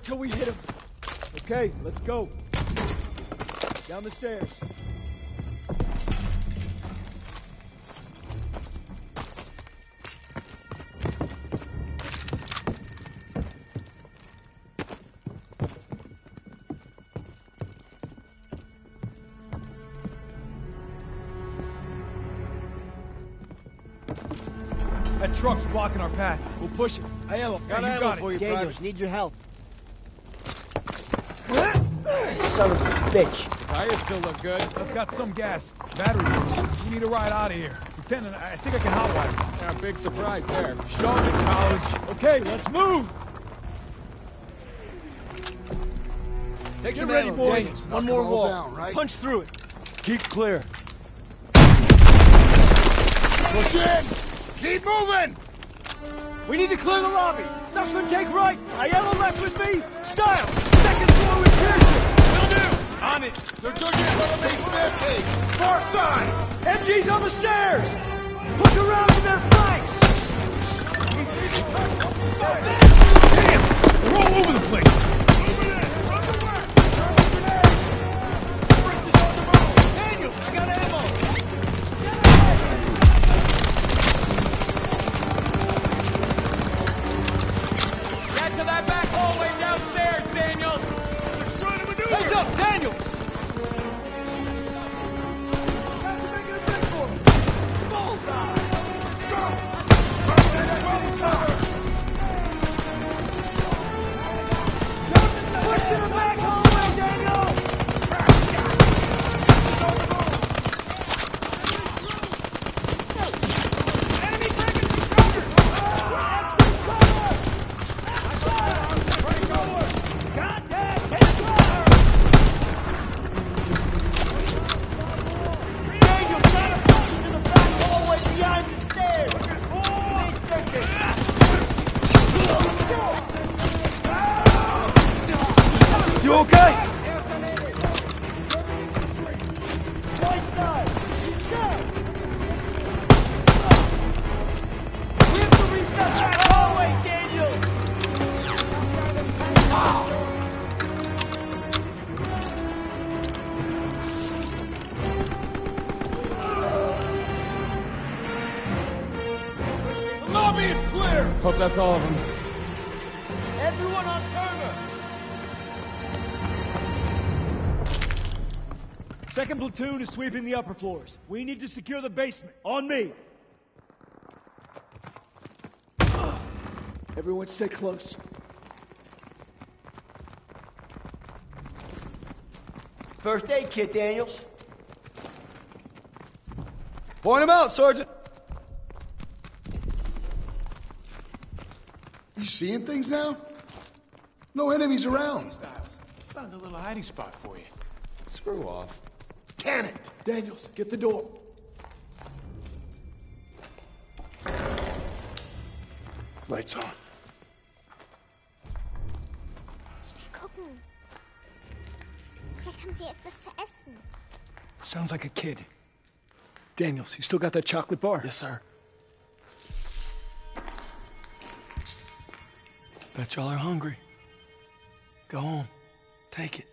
Keep till we hit him. Okay, let's go. Down the stairs. That truck's blocking our path. We'll push it. Aiello, Yeah, got you ammo got for it. you, Daniels, Private. need your help. Son of a bitch. Tires still look good. I've got some gas. Battery works. We need a ride out of here. Lieutenant, I think I can hotwire. Yeah, big surprise there. Show me, college. Okay, let's move. Take Get some ready, ammo, boys. Daniels. One more wall. down, right? Punch through it. Keep clear. Push in! Keep moving! We need to clear the lobby. Zussman, take right. Aiello left with me. Style. They're digging in on the main staircase! Far side! MG's on the stairs. Push around to their flanks. We're all over the place. That's all of them. Everyone on Turner. Second platoon is sweeping the upper floors. We need to secure the basement. On me. Everyone stay close. First aid kit, Daniels. Point him out, Sergeant. You seeing things now? No enemies around. Found a little hiding spot for you. Screw off. Can it? Daniels, get the door. Lights on. Gucken. Vielleicht haben sie etwas zu essen. Sounds like a kid. Daniels, you still got that chocolate bar? Yes, sir. Bet y'all are hungry. Go home. Take it.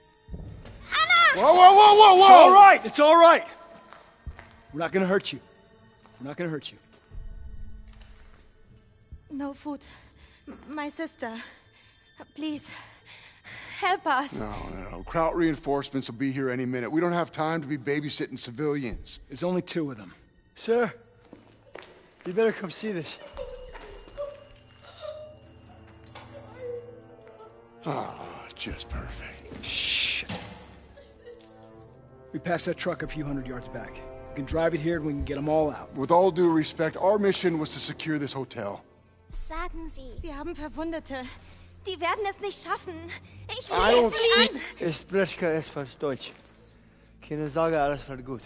Whoa, whoa, whoa, whoa, whoa! It's all right. It's all right. We're not gonna hurt you. We're not gonna hurt you. No food. M- My sister. Please. Help us. No, no, no. Kraut reinforcements will be here any minute. We don't have time to be babysitting civilians. There's only two of them. Sir, you better come see this. Ah, just perfect. Shh. We passed that truck a few hundred yards back. We can drive it here and we can get them all out. With all due respect, our mission was to secure this hotel. Sagen Sie? Wir haben Verwundete. Die werden es nicht schaffen. Ich will I don't es an. Ich spreche kein etwas Deutsch. Keine Sorge, alles wird gut.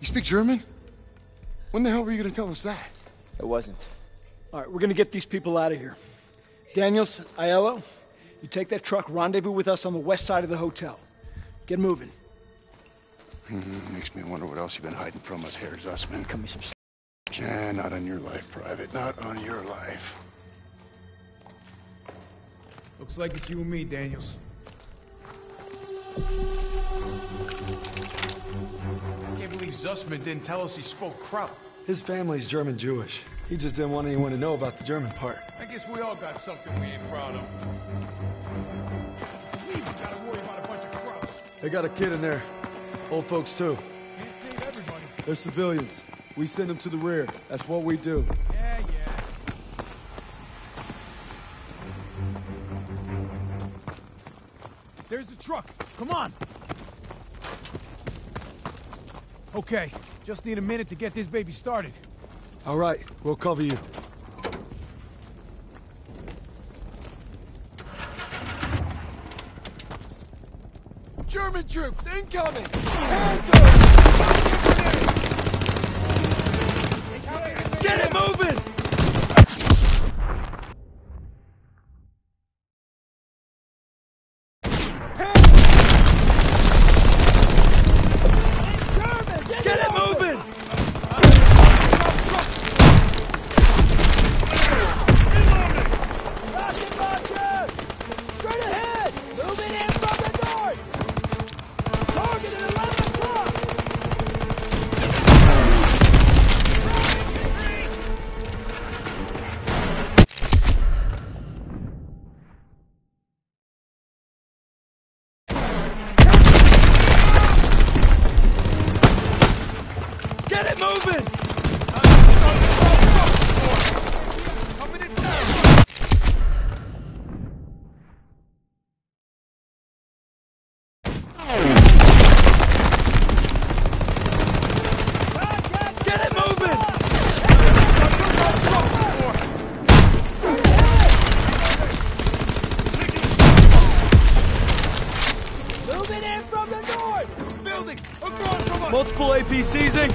You speak German? When the hell were you going to tell us that? It wasn't. All right, we're gonna get these people out of here. Daniels, Aiello, you take that truck, rendezvous with us on the west side of the hotel. Get moving. Hmm, makes me wonder what else you've been hiding from us, Herr Zussman. Come me some Nah, not on your life, Private. Not on your life. Looks like it's you and me, Daniels. I can't believe Zussman didn't tell us he spoke Kraut. His family's German Jewish. He just didn't want anyone to know about the German part. I guess we all got something we ain't proud of. We even gotta worry about a bunch of Krauts. They got a kid in there. Old folks, too. Can't save everybody. They're civilians. We send them to the rear. That's what we do. Yeah, yeah. There's the truck. Come on. Okay, just need a minute to get this baby started. All right, we'll cover you. German troops incoming! Hands up! Get it moving!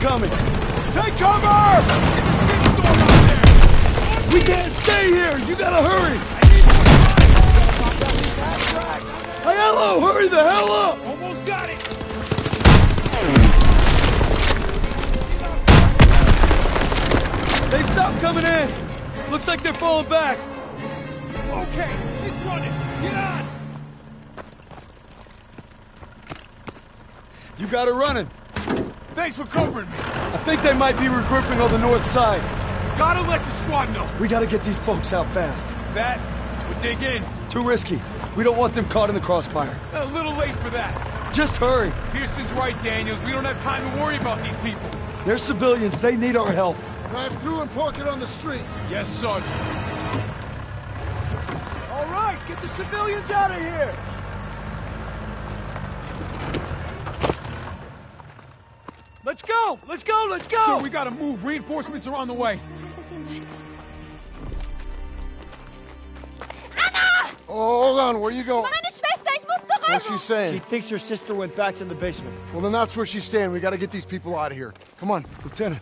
APCs regrouping on the north side. Gotta let the squad know. We gotta get these folks out fast. That would dig in. Too risky. We don't want them caught in the crossfire. A little late for that. Just hurry. Pierson's right, Daniels. We don't have time to worry about these people. They're civilians. They need our help. Drive through and park it on the street. Yes, Sergeant. All right, get the civilians out of here! Go! Let's go! Let's go! So we gotta move. Reinforcements are on the way. Oh, hold on. Where are you going? Meine Schwester, ich muss zur What's she saying? She thinks her sister went back to the basement. Well, then that's where she's staying. We gotta get these people out of here. Come on. Lieutenant,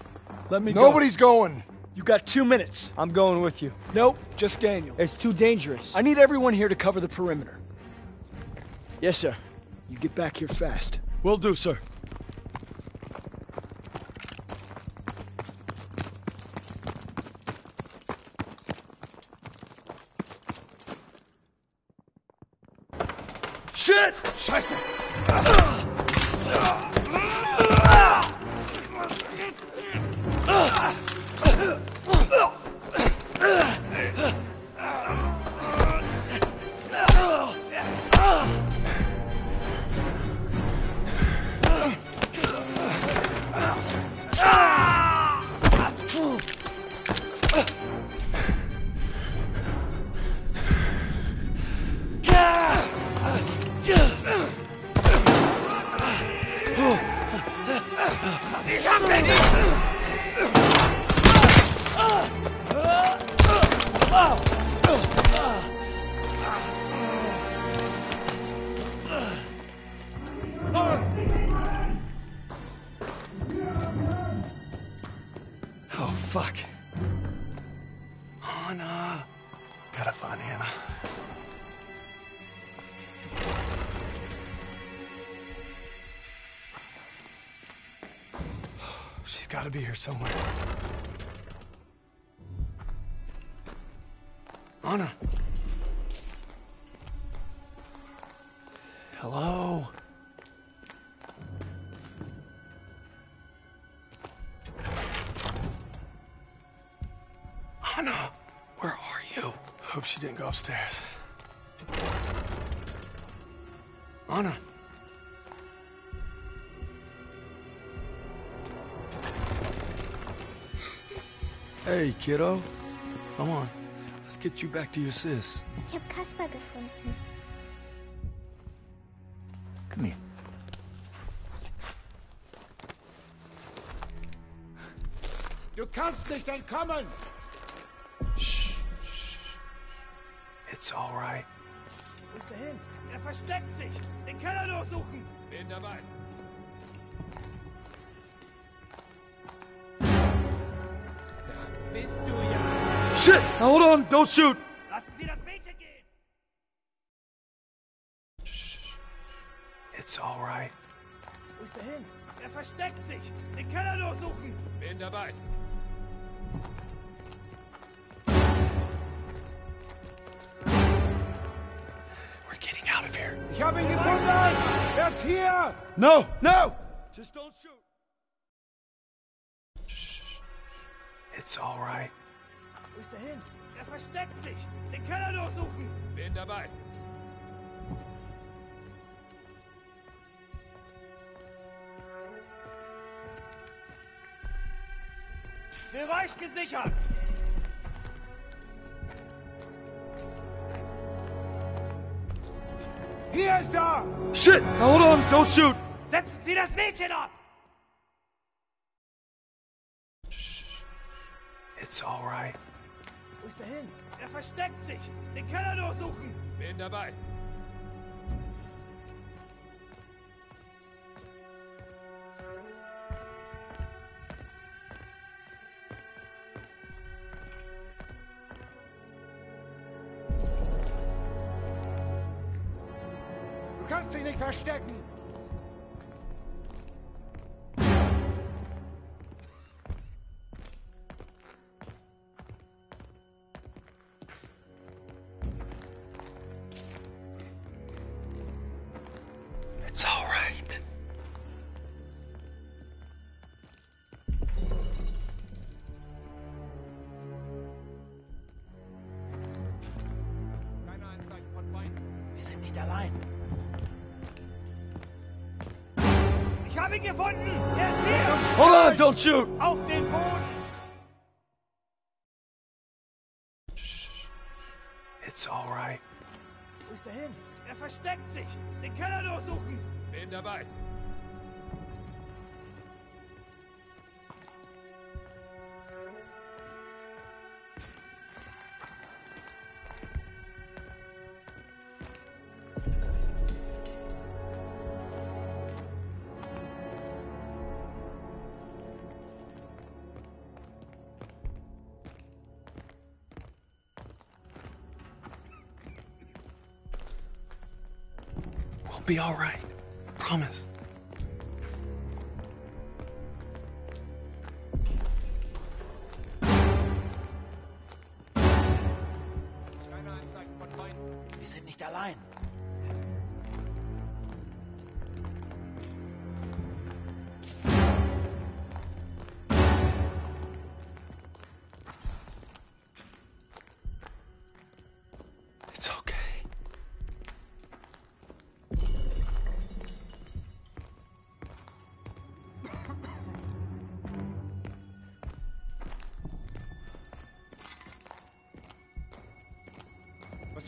let me go. Nobody's going. You got two minutes. I'm going with you. Nope, just Daniel. It's too dangerous. I need everyone here to cover the perimeter. Yes, sir. You get back here fast. Will do, sir. Shit! Scheiße! Ich somewhere. Anna. Hello? Anna, where are you? Hope she didn't go upstairs. Hey, kiddo. Come on. Let's get you back to your sis. Ich habe Kasper gefunden. Komm her. Du kannst nicht entkommen! It's all right. Wo ist er hin? Er versteckt sich! Den Keller durchsuchen! Bin dabei. Shit! Hold on! Don't shoot! Shoot! Setzen Sie das Mädchen ab! It's all right. Wo ist er hin? Er versteckt sich! Den Keller durchsuchen! Bin dabei. Du kannst dich nicht verstecken! Habe ihn gefunden! Er ist hier! Hold on! Don't shoot! Auf be all right. Promise.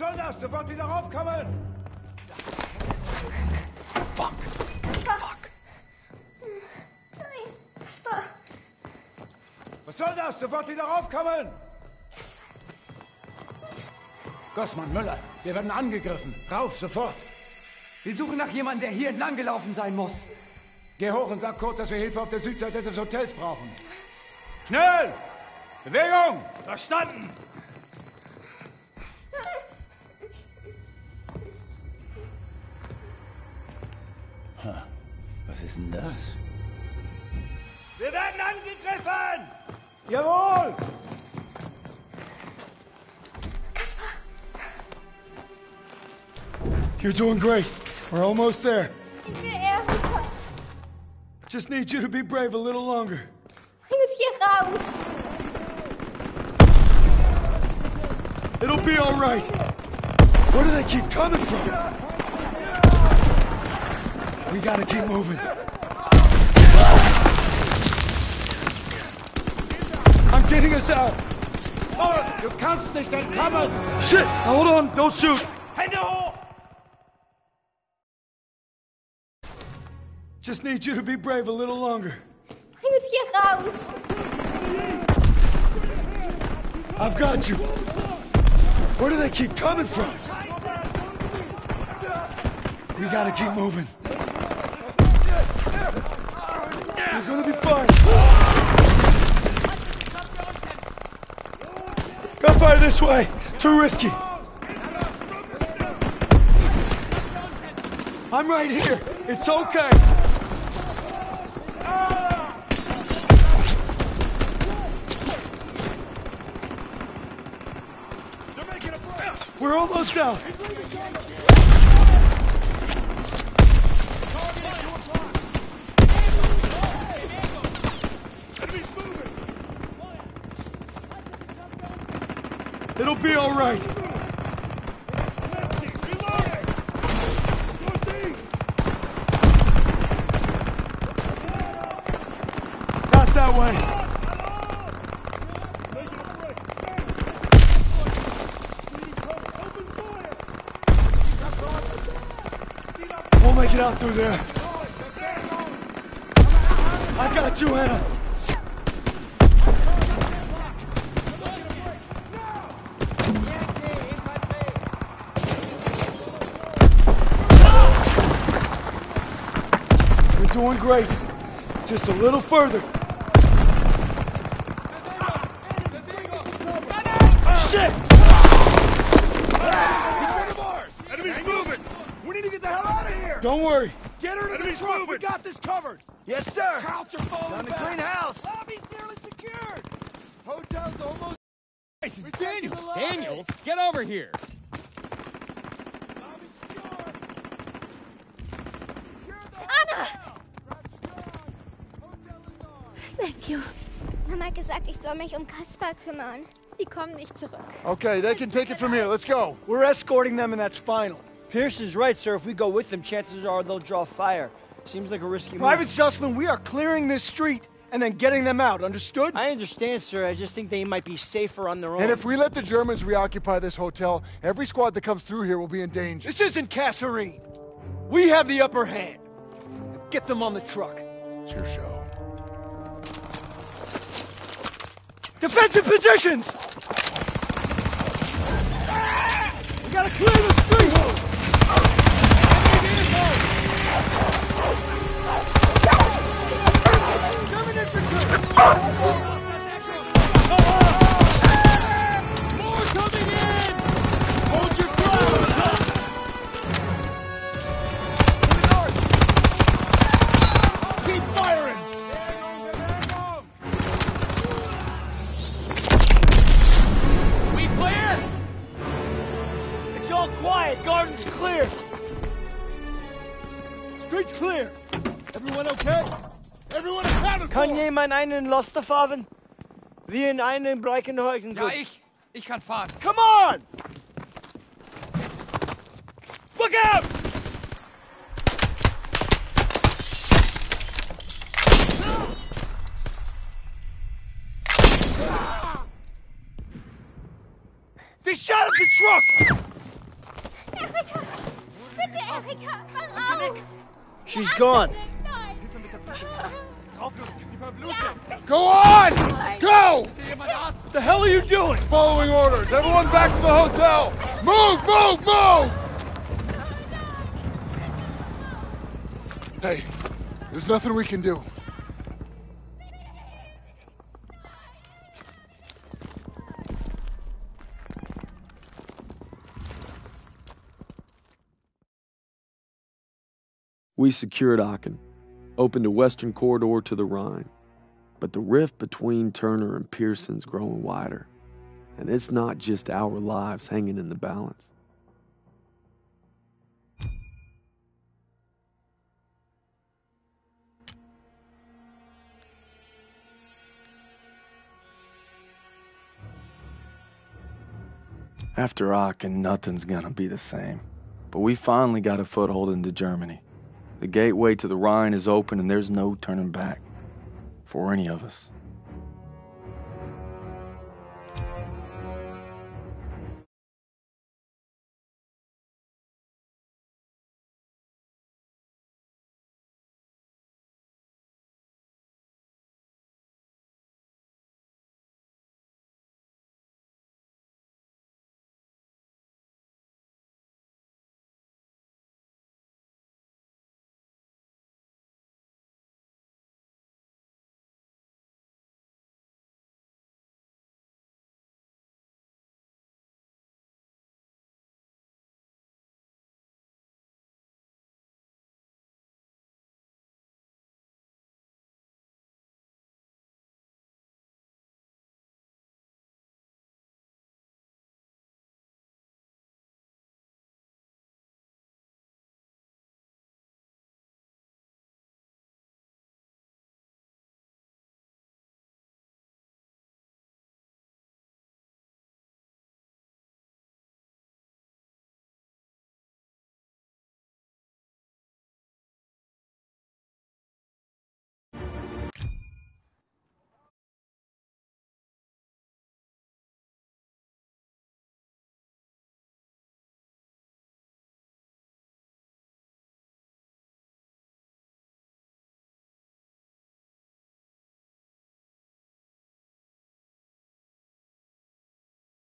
Soll das? Sofort wieder raufkommen! Fuck. Nein, das war. Was soll das? Sofort wieder raufkommen! Gossmann, Müller, wir werden angegriffen. Rauf, sofort! Wir suchen nach jemandem, der hier entlang gelaufen sein muss. Geh hoch und sag Kurt, dass wir Hilfe auf der Südseite des Hotels brauchen. Schnell! Bewegung! Verstanden! You're doing great. We're almost there. Ich will Erika. Just need you to be brave a little longer. Bring uns hier raus. It'll be all right. Where do they keep coming from? We gotta keep moving. I'm getting us out. Oh, du kannst nicht entkommen! Shit! Now hold on, don't shoot. Just need you to be brave a little longer. Uns hier raus. I've got you. Where do they keep coming from? We gotta keep moving. We're gonna be fine. Gunfire this way. Too risky. I'm right here. It's okay. We're almost down. It'll be all right. Not that way. We'll make it out through there. I got you, Anna. You're doing great. Just a little further. Don't worry. Get her to Enemy's the truck! moving. We got this covered! Yes, sir. Krauts are falling Down the back! greenhouse. Lobby's nearly secured! Hotel's almost... It's Daniels! Daniels, get over here! Anna! Thank you. Mama hat gesagt, ich soll mich um Kaspar kümmern. Die kommen nicht zurück. Okay, they can take it from here. Let's go. We're escorting them, and that's final. Pierson's right, sir. If we go with them, chances are they'll draw fire. Seems like a risky move. Private move. Zussman, we are clearing this street and then getting them out, understood? I understand, sir. I just think they might be safer on their own. And if we let the Germans reoccupy this hotel, every squad that comes through here will be in danger. This isn't Kasserine. We have the upper hand. Get them on the truck. It's your show. Defensive positions! We gotta clear the street! More Jemand einen Laster fahren? Wir in einen Breckenhäusen. Ja, ich. Ich kann fahren. Come on! Look out! They shot at the truck! Erika! Bitte, Erika! Hör auf! She's gone. Nein! Go on! Go! The hell are you doing? Following orders. Everyone back to the hotel. Move, move, move! Hey, there's nothing we can do. We secured Aachen, opened a western corridor to the Rhine. But the rift between Turner and Pierson's growing wider, and it's not just our lives hanging in the balance. After Aachen, nothing's gonna be the same. But we finally got a foothold into Germany. The gateway to the Rhine is open and there's no turning back. For any of us.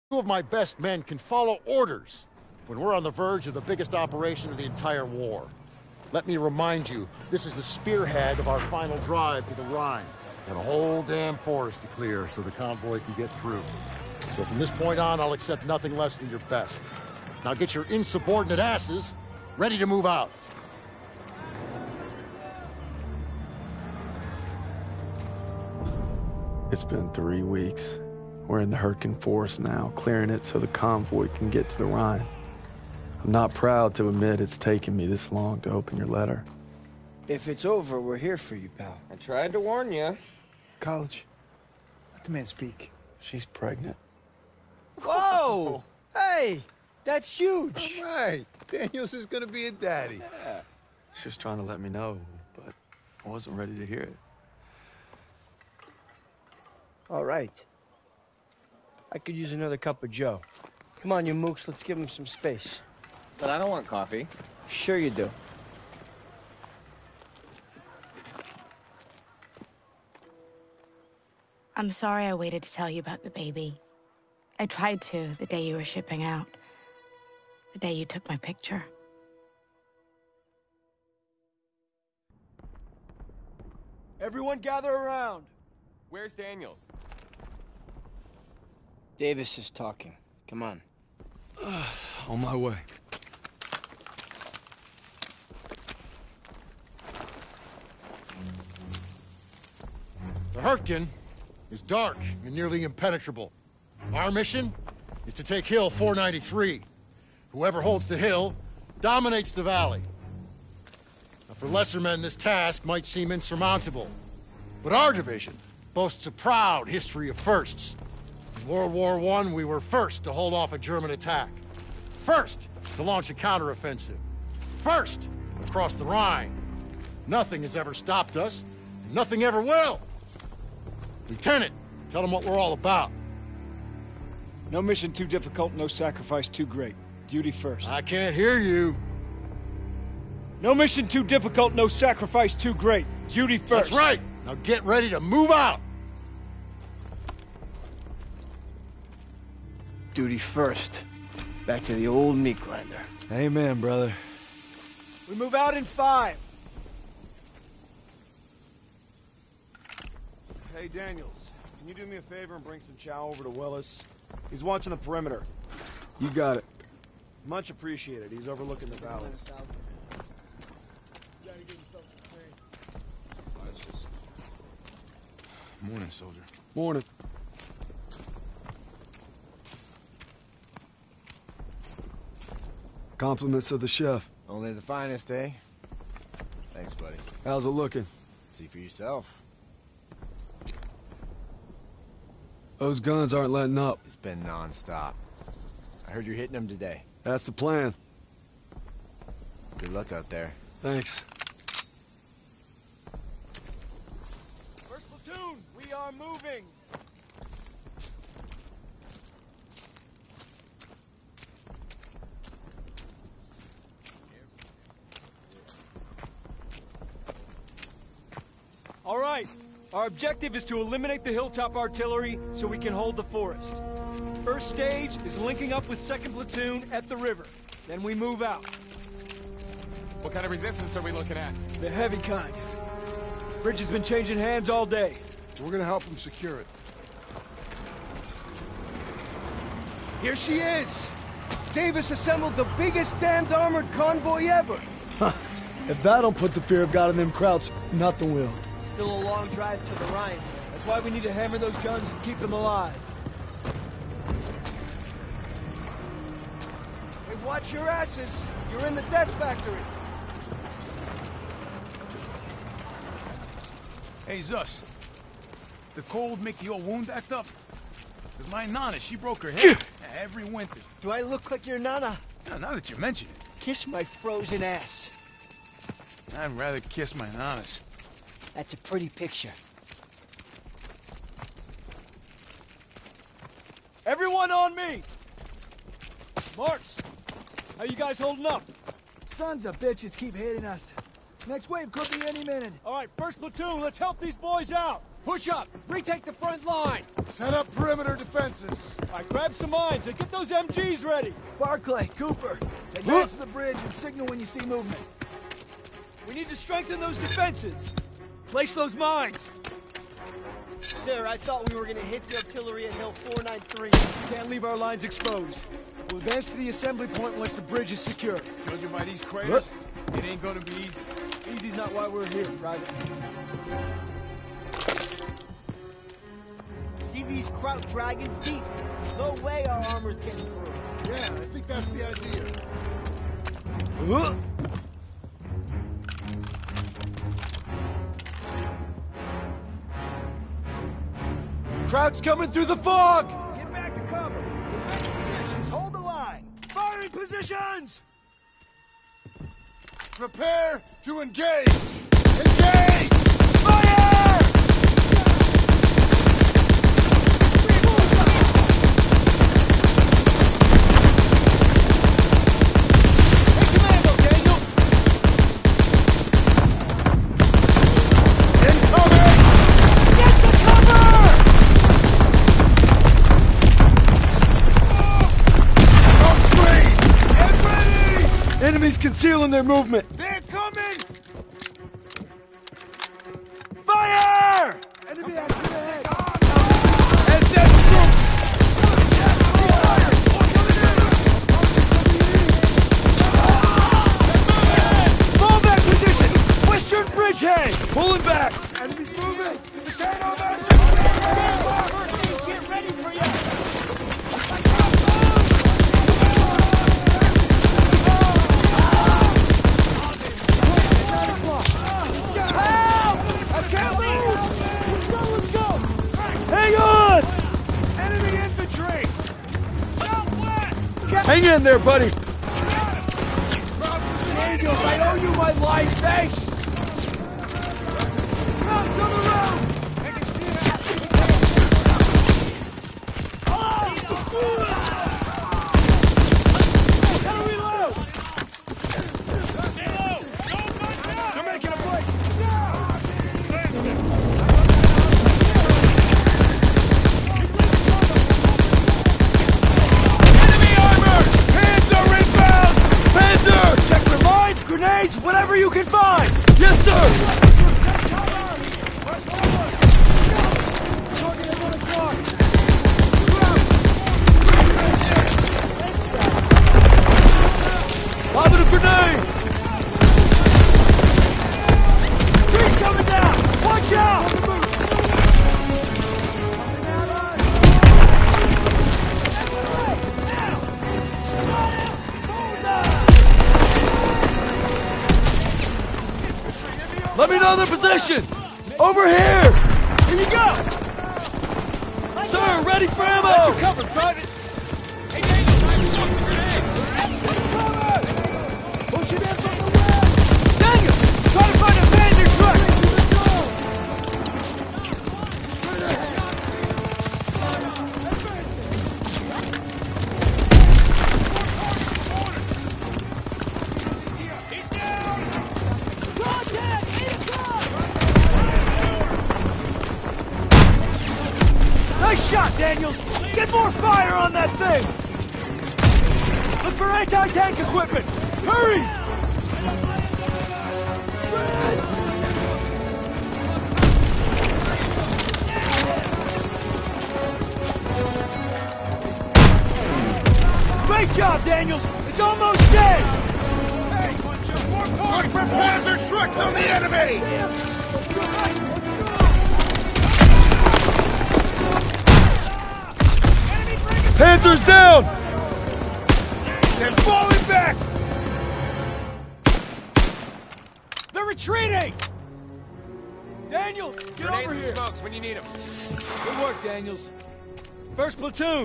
Two of my best men can follow orders when we're on the verge of the biggest operation of the entire war. Let me remind you, this is the spearhead of our final drive to the Rhine. Got a whole damn forest to clear so the convoy can get through. So from this point on, I'll accept nothing less than your best. Now get your insubordinate asses ready to move out. It's been three weeks. We're in the Hurtgen Forest now, clearing it so the convoy can get to the Rhine. I'm not proud to admit it's taken me this long to open your letter. If it's over, we're here for you, pal. I tried to warn you. College. Let the man speak. She's pregnant. Whoa! <laughs> hey, that's huge. All right, Daniels is gonna be a daddy. Yeah. She was trying to let me know, but I wasn't ready to hear it. All right. I could use another cup of Joe. Come on, you mooks, let's give him some space. But I don't want coffee. Sure you do. I'm sorry I waited to tell you about the baby. I tried to the day you were shipping out. The day you took my picture. Everyone gather around. Where's Daniels? Davis is talking. Come on. <sighs> On my way. The Hurtgen is dark and nearly impenetrable. Our mission is to take Hill 493. Whoever holds the hill dominates the valley. Now, for lesser men, this task might seem insurmountable. But our division boasts a proud history of firsts. World War I, we were first to hold off a German attack. First to launch a counteroffensive. First across the Rhine. Nothing has ever stopped us, and nothing ever will. Lieutenant, tell them what we're all about. No mission too difficult, no sacrifice too great. Duty first. I can't hear you. No mission too difficult, no sacrifice too great. Duty first. That's right. Now get ready to move out. Duty first. Back to the old meat grinder. Amen, brother. We move out in five. Hey, Daniels, can you do me a favor and bring some chow over to Willis? He's watching the perimeter. You got it. Much appreciated. He's overlooking the valley. Morning, soldier. Morning. Compliments of the chef. Only the finest, eh? Thanks, buddy. How's it looking? See for yourself. Those guns aren't letting up. It's been non-stop. I heard you're hitting them today. That's the plan. Good luck out there. Thanks. First platoon, we are moving. All right. Our objective is to eliminate the hilltop artillery so we can hold the forest. First stage is linking up with second platoon at the river. Then we move out. What kind of resistance are we looking at? The heavy kind. Bridge has been changing hands all day. We're gonna help them secure it. Here she is! Davis assembled the biggest damned armored convoy ever! If that don't put the fear of God in them Krauts, nothing will. Still a long drive to the Rhine. That's why we need to hammer those guns and keep them alive. Hey, watch your asses! You're in the death factory! Hey, Zus. The cold make the old wound act up? Because my Nana, she broke her hip <clears throat> every winter. Do I look like your Nana? Now, now that you mention it, Kiss my frozen ass. I'd rather kiss my Nanas. That's a pretty picture. Everyone on me! Marks, how you guys holding up? Sons of bitches keep hitting us. Next wave could be any minute. All right, first platoon, let's help these boys out. Push up! Retake the front line! Set up perimeter defenses. All right, grab some mines and get those MGs ready. Barclay, Cooper, advance to the bridge and signal when you see movement. We need to strengthen those defenses. Place those mines. Sir, I thought we were gonna hit the artillery at Hill 493. Can't leave our lines exposed. We'll advance to the assembly point once the bridge is secure. Judging by these craters, it ain't gonna be easy. Easy's not why we're here, Private. See these Kraut dragon's teeth? No way our armor's getting through. Yeah, I think that's the idea. Kraut's coming through the fog! Get back to cover. Defend positions, hold the line. Firing positions! Prepare to engage! Engage! Concealing their movement. They're coming! Fire! Enemy action ahead. And then shoot! Fall back position! Western bridgehead! Pulling back. Enemies moving! Get ready there, buddy. I owe you my life, thanks!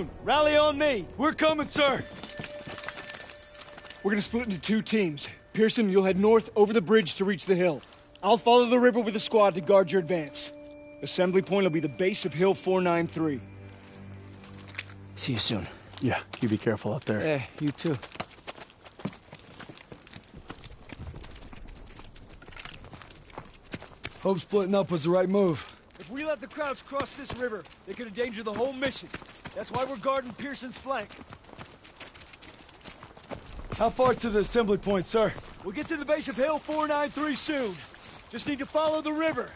First rally on me. We're coming, sir. We're gonna split into two teams. Pierson, you'll head north over the bridge to reach the hill. I'll follow the river with a squad to guard your advance. Assembly point will be the base of Hill 493. See you soon. Yeah, you be careful out there. Eh, you too. Hope splitting up was the right move. If we let the Krauts cross this river, they could endanger the whole mission. That's why we're guarding Pierson's flank. How far to the assembly point, sir? We'll get to the base of Hill 493 soon. Just need to follow the river.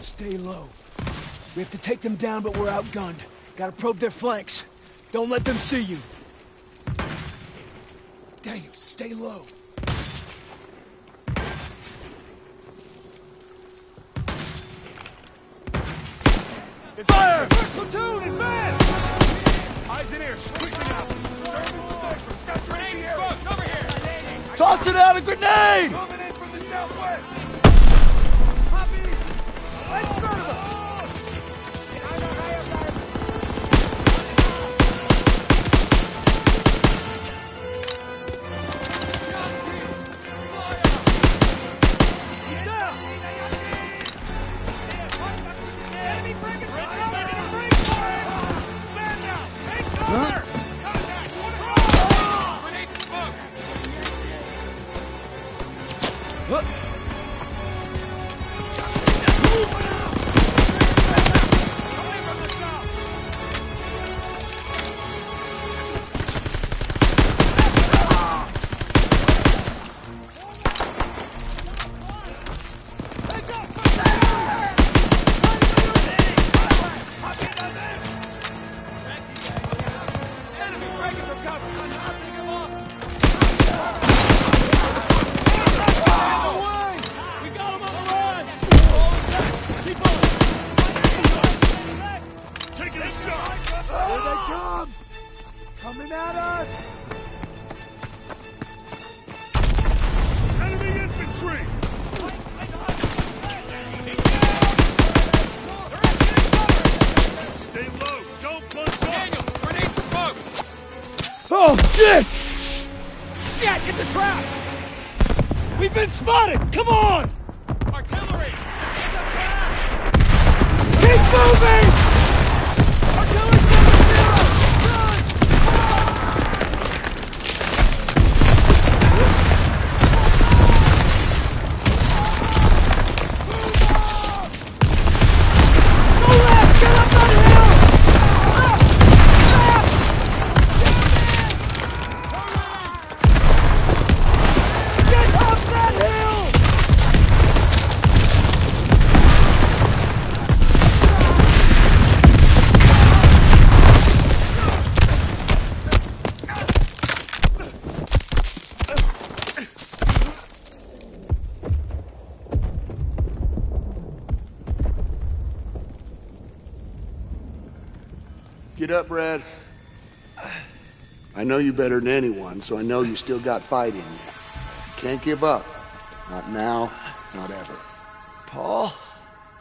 Stay low. We have to take them down, but we're outgunned. Gotta probe their flanks. Don't let them see you. Daniel, stay low. Fire! First platoon, advance! Eyes and ears, quickly now! German snipers, saturate the area! Smokes, over here! Toss it out a grenade! Coming in from the southwest! Right in spotted! Know you better than anyone, so I know you still got fight in you. Can't give up. Not now, not ever. Paul?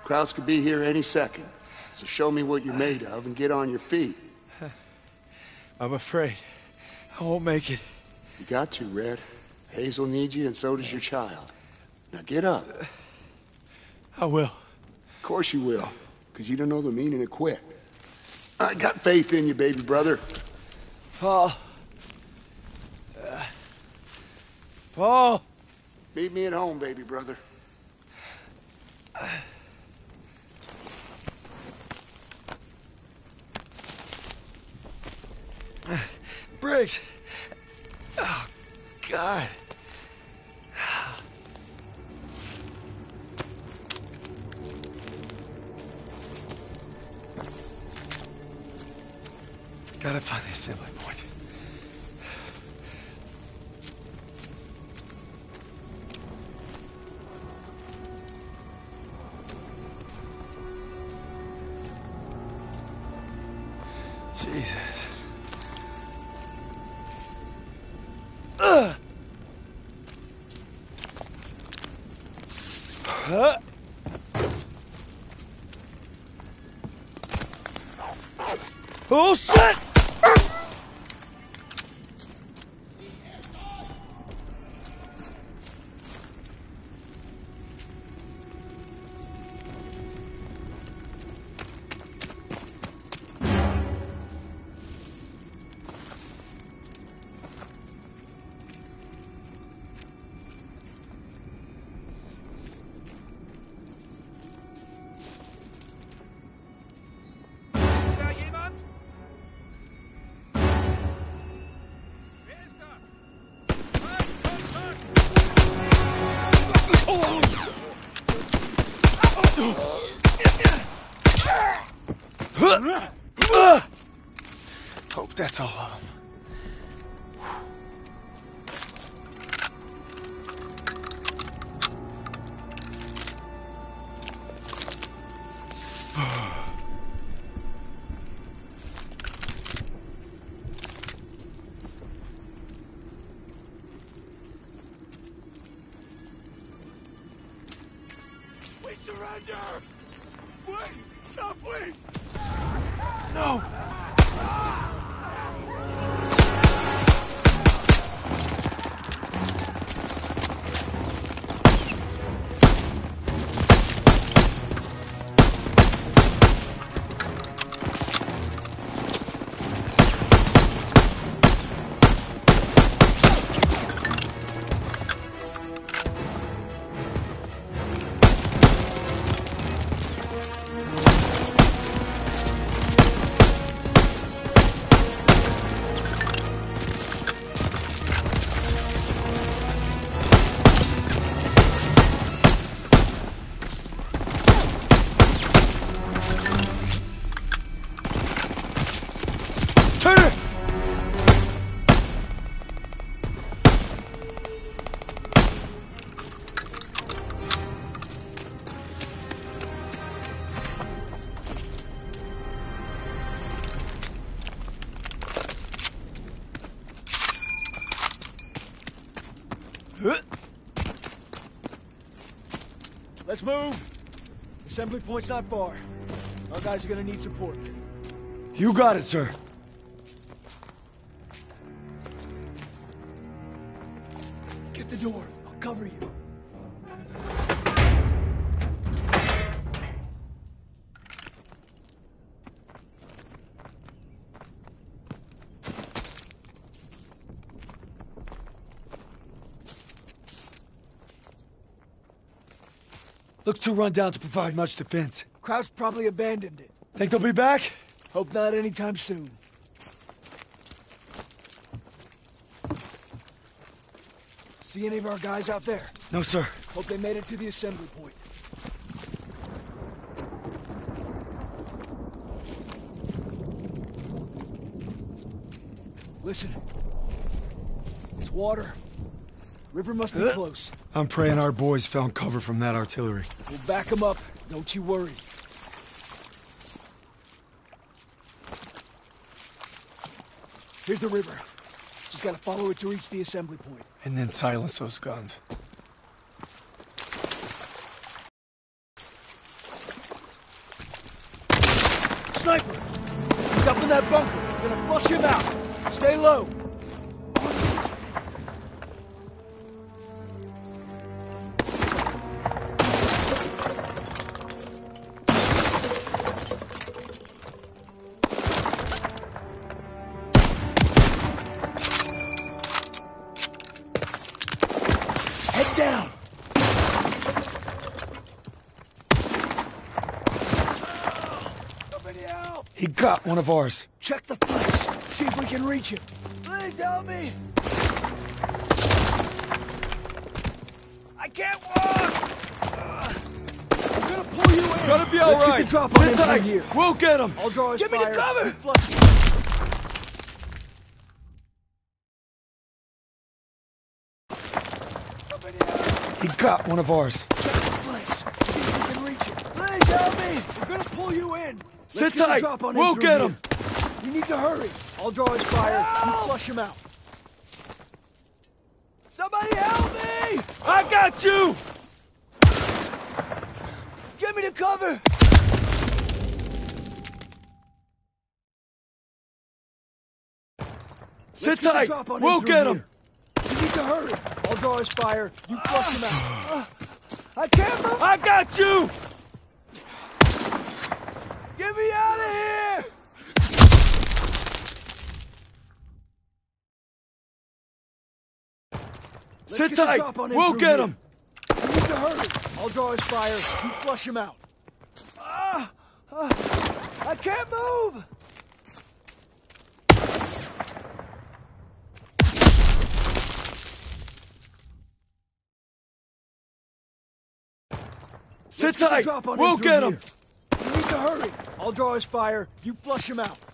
Krauts could be here any second. So show me what you're made of and get on your feet. <laughs> I'm afraid. I won't make it. You got to, Red. Hazel needs you, and so does your child. Now get up. <sighs> I will. Of course you will, because you don't know the meaning of quit. I got faith in you, baby brother. Paul. Paul! Meet me at home, baby brother. Briggs! Oh, God. Gotta find the assembly point. Jesus. Ugh. Huh? Oh, shit! Let's move. Assembly point's not far. Our guys are gonna need support. You got it, sir. Too run down to provide much defense. Krauts probably abandoned it. Think they'll be back? Hope not anytime soon. See any of our guys out there? No, sir. Hope they made it to the assembly point. Listen. It's water. River must be close. I'm praying our boys found cover from that artillery. We'll back them up. Don't you worry. Here's the river. Just gotta follow it to reach the assembly point. And then silence those guns. Sniper! He's up in that bunker. We're gonna flush him out. Stay low. One of ours. Check the flanks. See if we can reach him. Please help me. I can't walk. Uh, I'm gonna pull you in. Gonna be Let's alright. Get the drop Sit on him tight. here. We'll get him. I'll draw his Give me the cover. He got one of ours. Check the flanks. See if we can reach him. Please help me. We're gonna pull you in. Sit tight. We'll get him. You need to hurry. I'll draw his fire. You flush him out. Somebody help me! I got you! Get me to cover! Sit tight. We'll get him. We need to hurry. I'll draw his fire. You flush him out. I can't move. I got you! Get me out of here! Let's Sit tight. drop on him We'll get him. We need to hurry. I'll draw his fire. You flush him out. Ah, ah, I can't move. Sit Let's tight. We'll get here. him. We need to hurry. I'll draw his fire. You flush him out.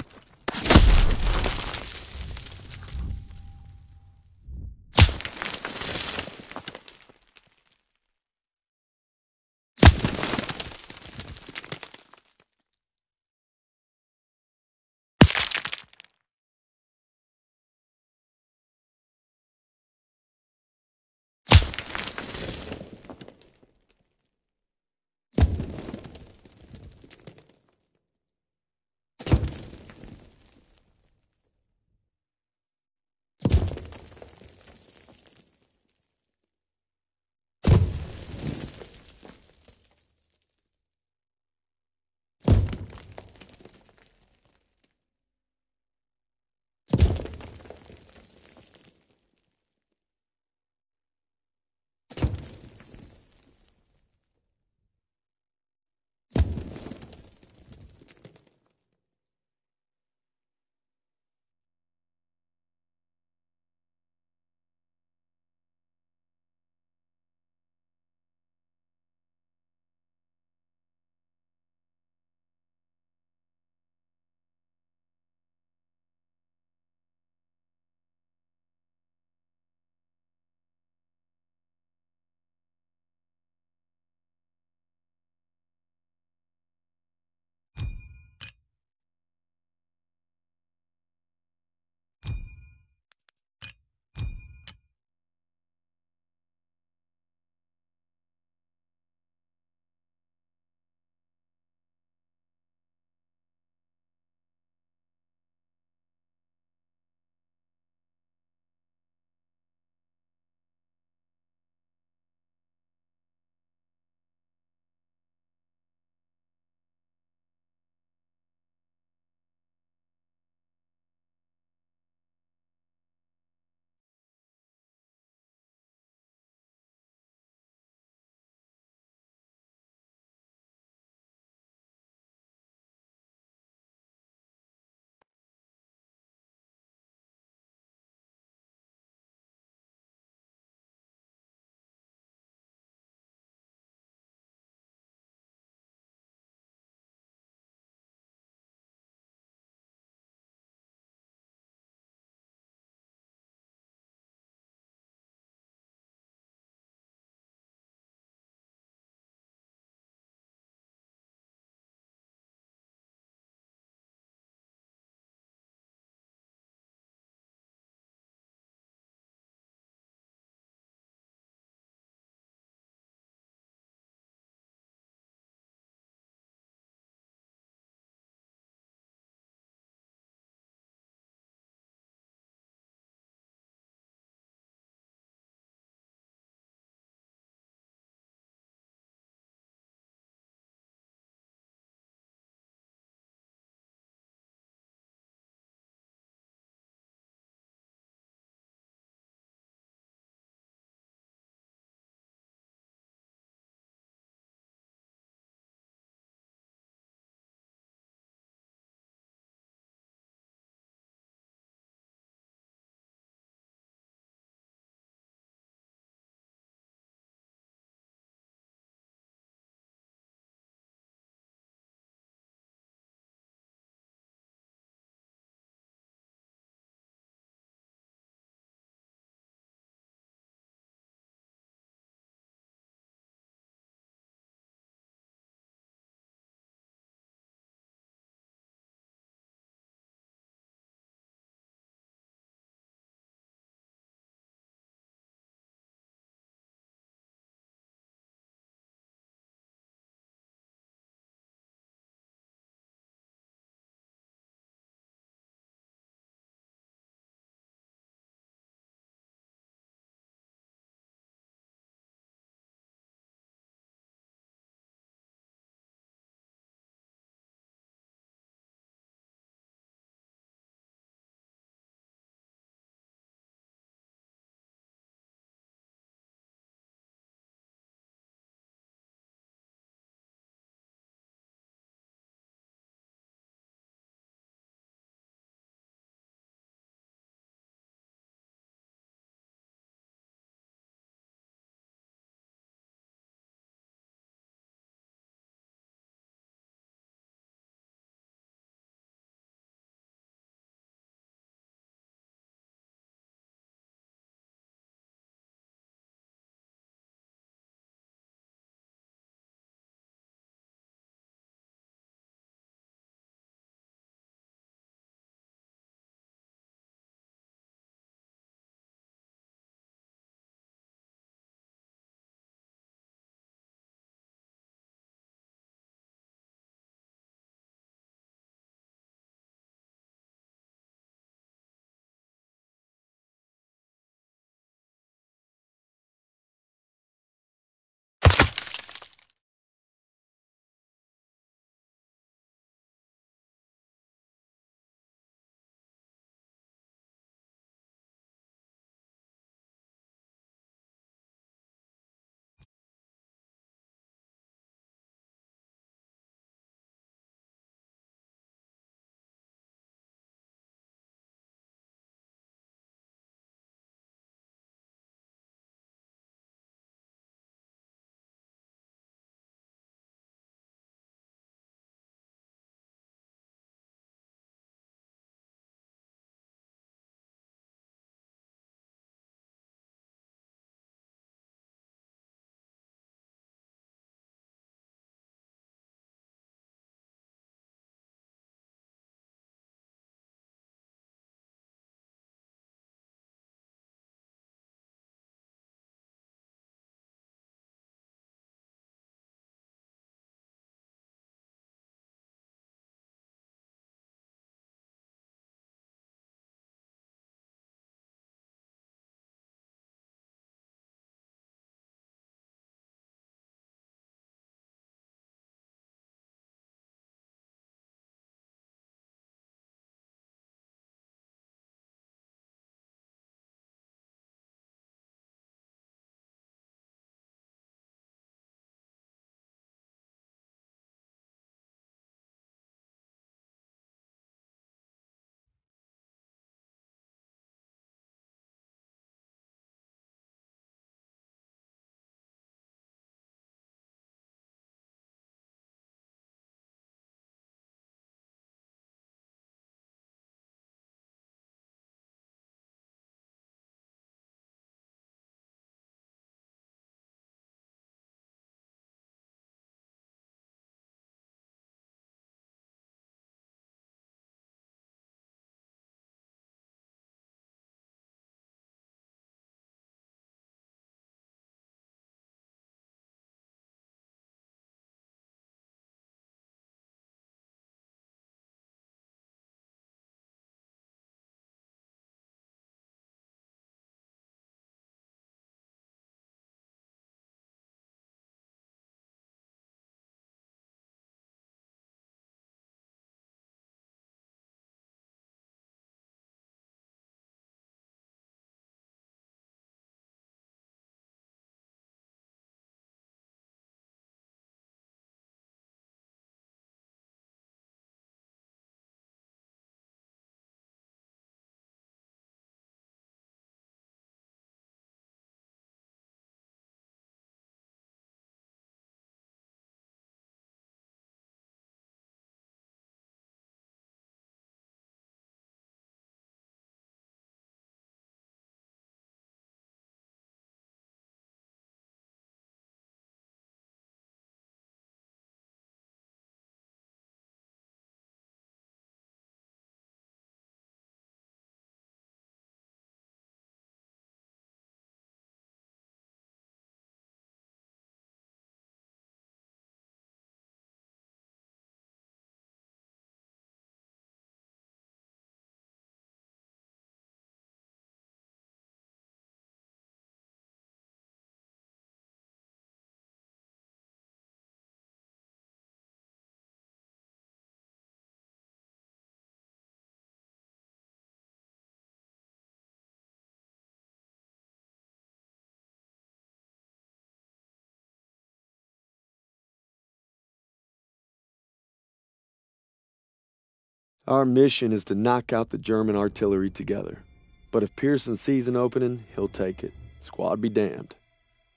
Our mission is to knock out the German artillery together. But if Pierson sees an opening, he'll take it. Squad be damned.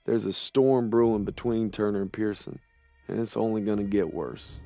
There's a storm brewing between Turner and Pierson, and it's only going to get worse.